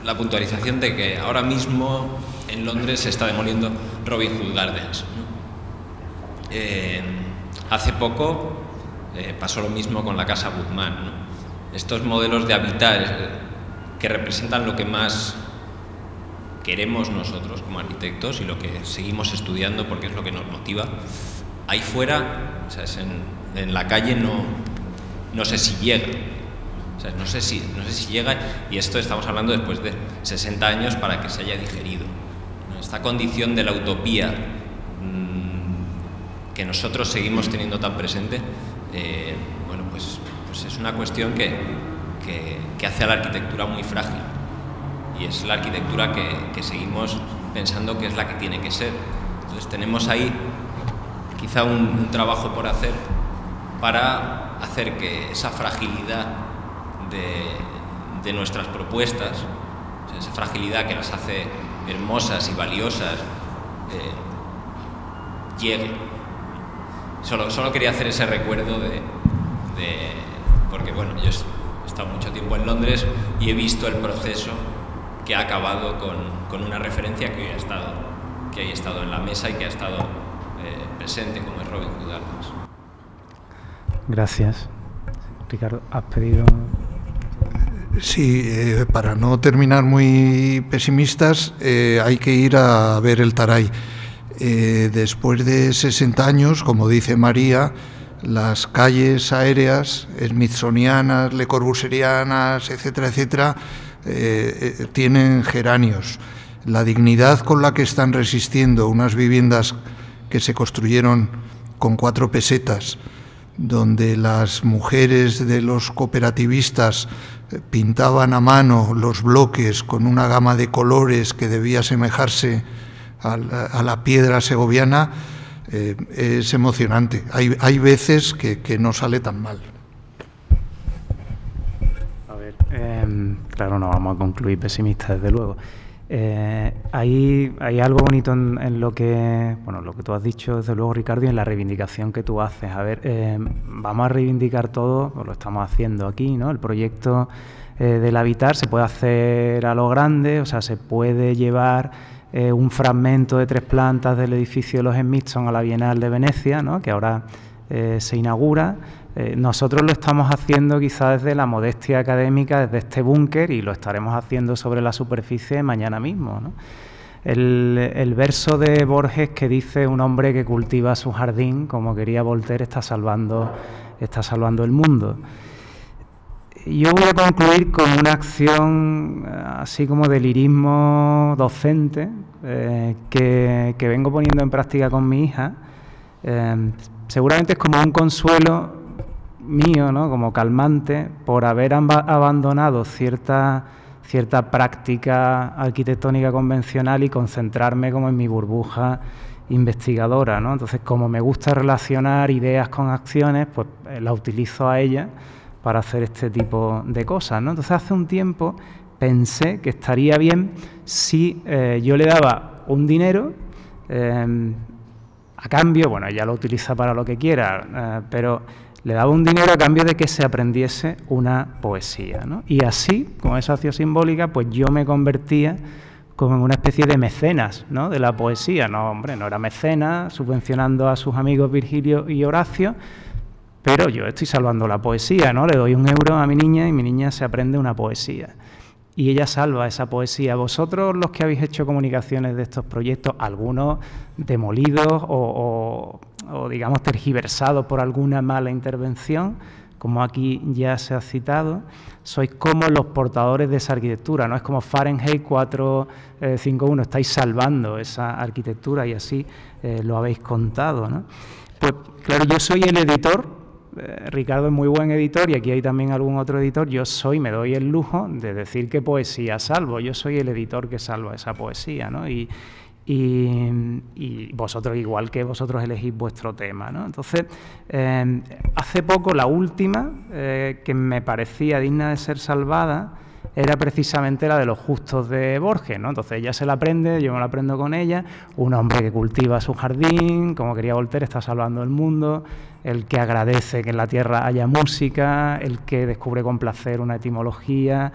Speaker 7: la puntualización de que ahora mismo en Londres se está demoliendo Robin Hood Gardens. Eh, hace poco eh, pasó lo mismo con la casa Woodman. Estos modelos de habitar que representan lo que más queremos nosotros como arquitectos y lo que seguimos estudiando porque es lo que nos motiva. Ahí fuera, o sea, en, la calle no, no sé si llega. No, sé si, no sé si llega, y esto estamos hablando después de 60 años para que se haya digerido. Esta condición de la utopía mm, que nosotros seguimos teniendo tan presente, eh, bueno, pues, pues, es una cuestión que, que, que hace a la arquitectura muy frágil y es la arquitectura que, seguimos pensando que es la que tiene que ser. Entonces tenemos ahí quizá un, trabajo por hacer para hacer que esa fragilidad de, nuestras propuestas, esa fragilidad que las hace hermosas y valiosas, eh, llegue. Solo, solo quería hacer ese recuerdo de, porque bueno, yo he estado mucho tiempo en Londres y he visto el proceso que ha acabado con, con una referencia que ha estado, estado en la mesa y que ha estado eh, presente, como es Robin Hood
Speaker 1: Gracias. Ricardo, ¿has pedido...?
Speaker 2: Sí, eh, para no terminar muy pesimistas, eh, hay que ir a ver el Taray. después de 60 años, como dice María, las calles aéreas, smithsonianas, le corbusierianas, etcétera, etcétera, eh, eh, tienen geranios. La dignidad con la que están resistiendo unas viviendas que se construyeron con cuatro pesetas, donde las mujeres de los cooperativistas eh, pintaban a mano los bloques con una gama de colores que debía asemejarse a la, piedra segoviana, eh, es emocionante. Hay, hay veces que, que, no sale tan mal.
Speaker 1: A ver, em, claro, no vamos a concluir pesimistas, desde luego. Eh, hay, algo bonito en, lo que bueno lo que tú has dicho desde luego Ricardo y en la reivindicación que tú haces. A ver eh, vamos a reivindicar todo pues lo estamos haciendo aquí no el proyecto eh, del habitar se puede hacer a lo grande o sea se puede llevar un fragmento de tres plantas del edificio de los Smithson a la Bienal de Venecia ¿no? que ahora se inaugura eh, nosotros lo estamos haciendo quizás desde la modestia académica, desde este búnker, y lo estaremos haciendo sobre la superficie mañana mismo. El, verso de Borges que dice un hombre que cultiva su jardín, como quería Voltaire, está salvando, está salvando el mundo. Yo voy a concluir con una acción eh, así como de lirismo docente eh, que, vengo poniendo en práctica con mi hija. seguramente es como un consuelo mío, ¿no? como calmante, por haber abandonado cierta, cierta práctica arquitectónica convencional y concentrarme como en mi burbuja investigadora. ¿no? Entonces, como me gusta relacionar ideas con acciones, pues eh, la utilizo a ella para hacer este tipo de cosas. ¿no? Entonces, hace un tiempo pensé que estaría bien si eh, yo le daba un dinero eh, a cambio, bueno, ella lo utiliza para lo que quiera, pero le daba un dinero a cambio de que se aprendiese una poesía. ¿no? Y así, con esa acción simbólica, pues yo me convertía como en una especie de mecenas ¿no? de la poesía. No, hombre, no era mecenas subvencionando a sus amigos Virgilio y Horacio, pero yo estoy salvando la poesía, ¿no? Le doy un euro a mi niña y mi niña se aprende una poesía. Y ella salva esa poesía. Vosotros, los que habéis hecho comunicaciones de estos proyectos, algunos demolidos o o digamos tergiversado por alguna mala intervención, como aquí ya se ha citado, sois como los portadores de esa arquitectura, no es como Fahrenheit 451, estáis salvando esa arquitectura y así eh, lo habéis contado. ¿no? Pues claro, yo soy el editor, eh, Ricardo es muy buen editor y aquí hay también algún otro editor, yo soy, me doy el lujo de decir qué poesía salvo, yo soy el editor que salva esa poesía, ¿no? Y, vosotros igual que vosotros elegís vuestro tema. ¿no? Entonces, eh, hace poco la última eh, que me parecía digna de ser salvada era precisamente la de los justos de Borges, ¿no? Entonces ella se la aprende, yo me la aprendo con ella, un hombre que cultiva su jardín, como quería Voltaire, está salvando el mundo, el que agradece que en la tierra haya música, el que descubre con placer una etimología,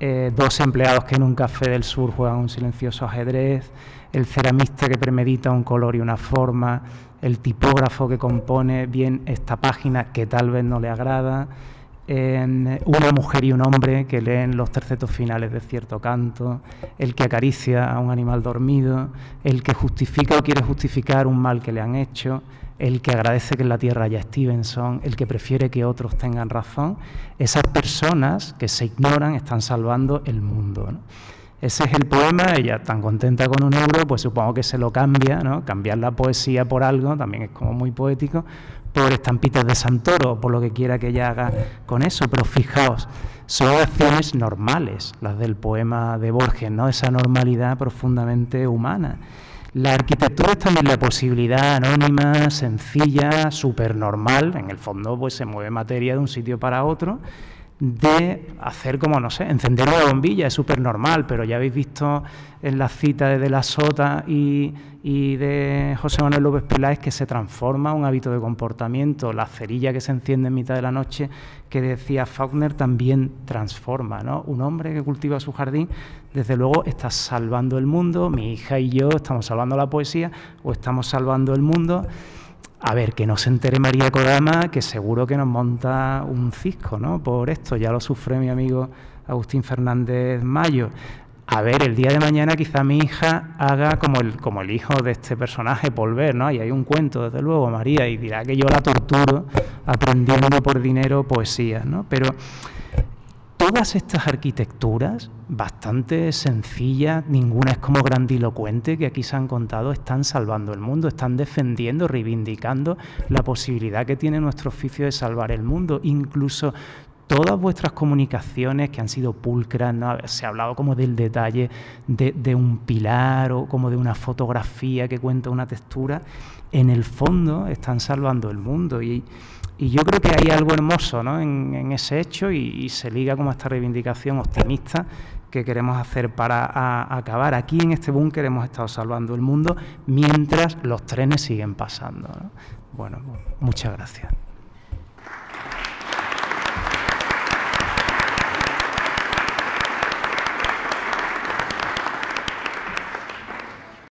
Speaker 1: eh, dos empleados que en un café del sur juegan un silencioso ajedrez, el ceramista que premedita un color y una forma, el tipógrafo que compone bien esta página que tal vez no le agrada, una mujer y un hombre que leen los tercetos finales de cierto canto, el que acaricia a un animal dormido, el que justifica o quiere justificar un mal que le han hecho, el que agradece que en la tierra haya Stevenson, el que prefiere que otros tengan razón, esas personas que se ignoran están salvando el mundo. Ese es el poema, ella tan contenta con un euro, pues supongo que se lo cambia, ¿no? Cambiar la poesía por algo, también es como muy poético, por estampitas de Santoro, por lo que quiera que ella haga con eso, pero fijaos, son acciones normales, las del poema de Borges, ¿no? Esa normalidad profundamente humana. La arquitectura es también la posibilidad anónima, sencilla, supernormal, en el fondo pues se mueve materia de un sitio para otro, de hacer como, no sé, encender una bombilla, es súper normal, pero ya habéis visto en la cita de, de la Sota y, y, de José Manuel López Peláez que se transforma un hábito de comportamiento, la cerilla que se enciende en mitad de la noche, que decía Faulkner, también transforma, ¿no? Un hombre que cultiva su jardín, desde luego está salvando el mundo, mi hija y yo estamos salvando la poesía o estamos salvando el mundo. A ver, que no se entere María Kodama, que seguro que nos monta un cisco, ¿no? Por esto, ya lo sufre mi amigo Agustín Fernández Mayo. A ver, el día de mañana quizá mi hija haga como el, como el hijo de este personaje, Polver, ¿no? Y hay un cuento, desde luego, María, y dirá que yo la torturo aprendiendo por dinero poesía, ¿no? Pero todas estas arquitecturas, bastante sencillas, ninguna es como grandilocuente que aquí se han contado, están salvando el mundo, están defendiendo, reivindicando la posibilidad que tiene nuestro oficio de salvar el mundo. Incluso todas vuestras comunicaciones que han sido pulcras, se ha hablado como del detalle de, un pilar o como de una fotografía que cuenta una textura, en el fondo están salvando el mundo y, yo creo que hay algo hermoso en, ese hecho y, se liga como esta reivindicación optimista que queremos hacer para acabar. Aquí en este búnker hemos estado salvando el mundo mientras los trenes siguen pasando. Bueno, muchas gracias.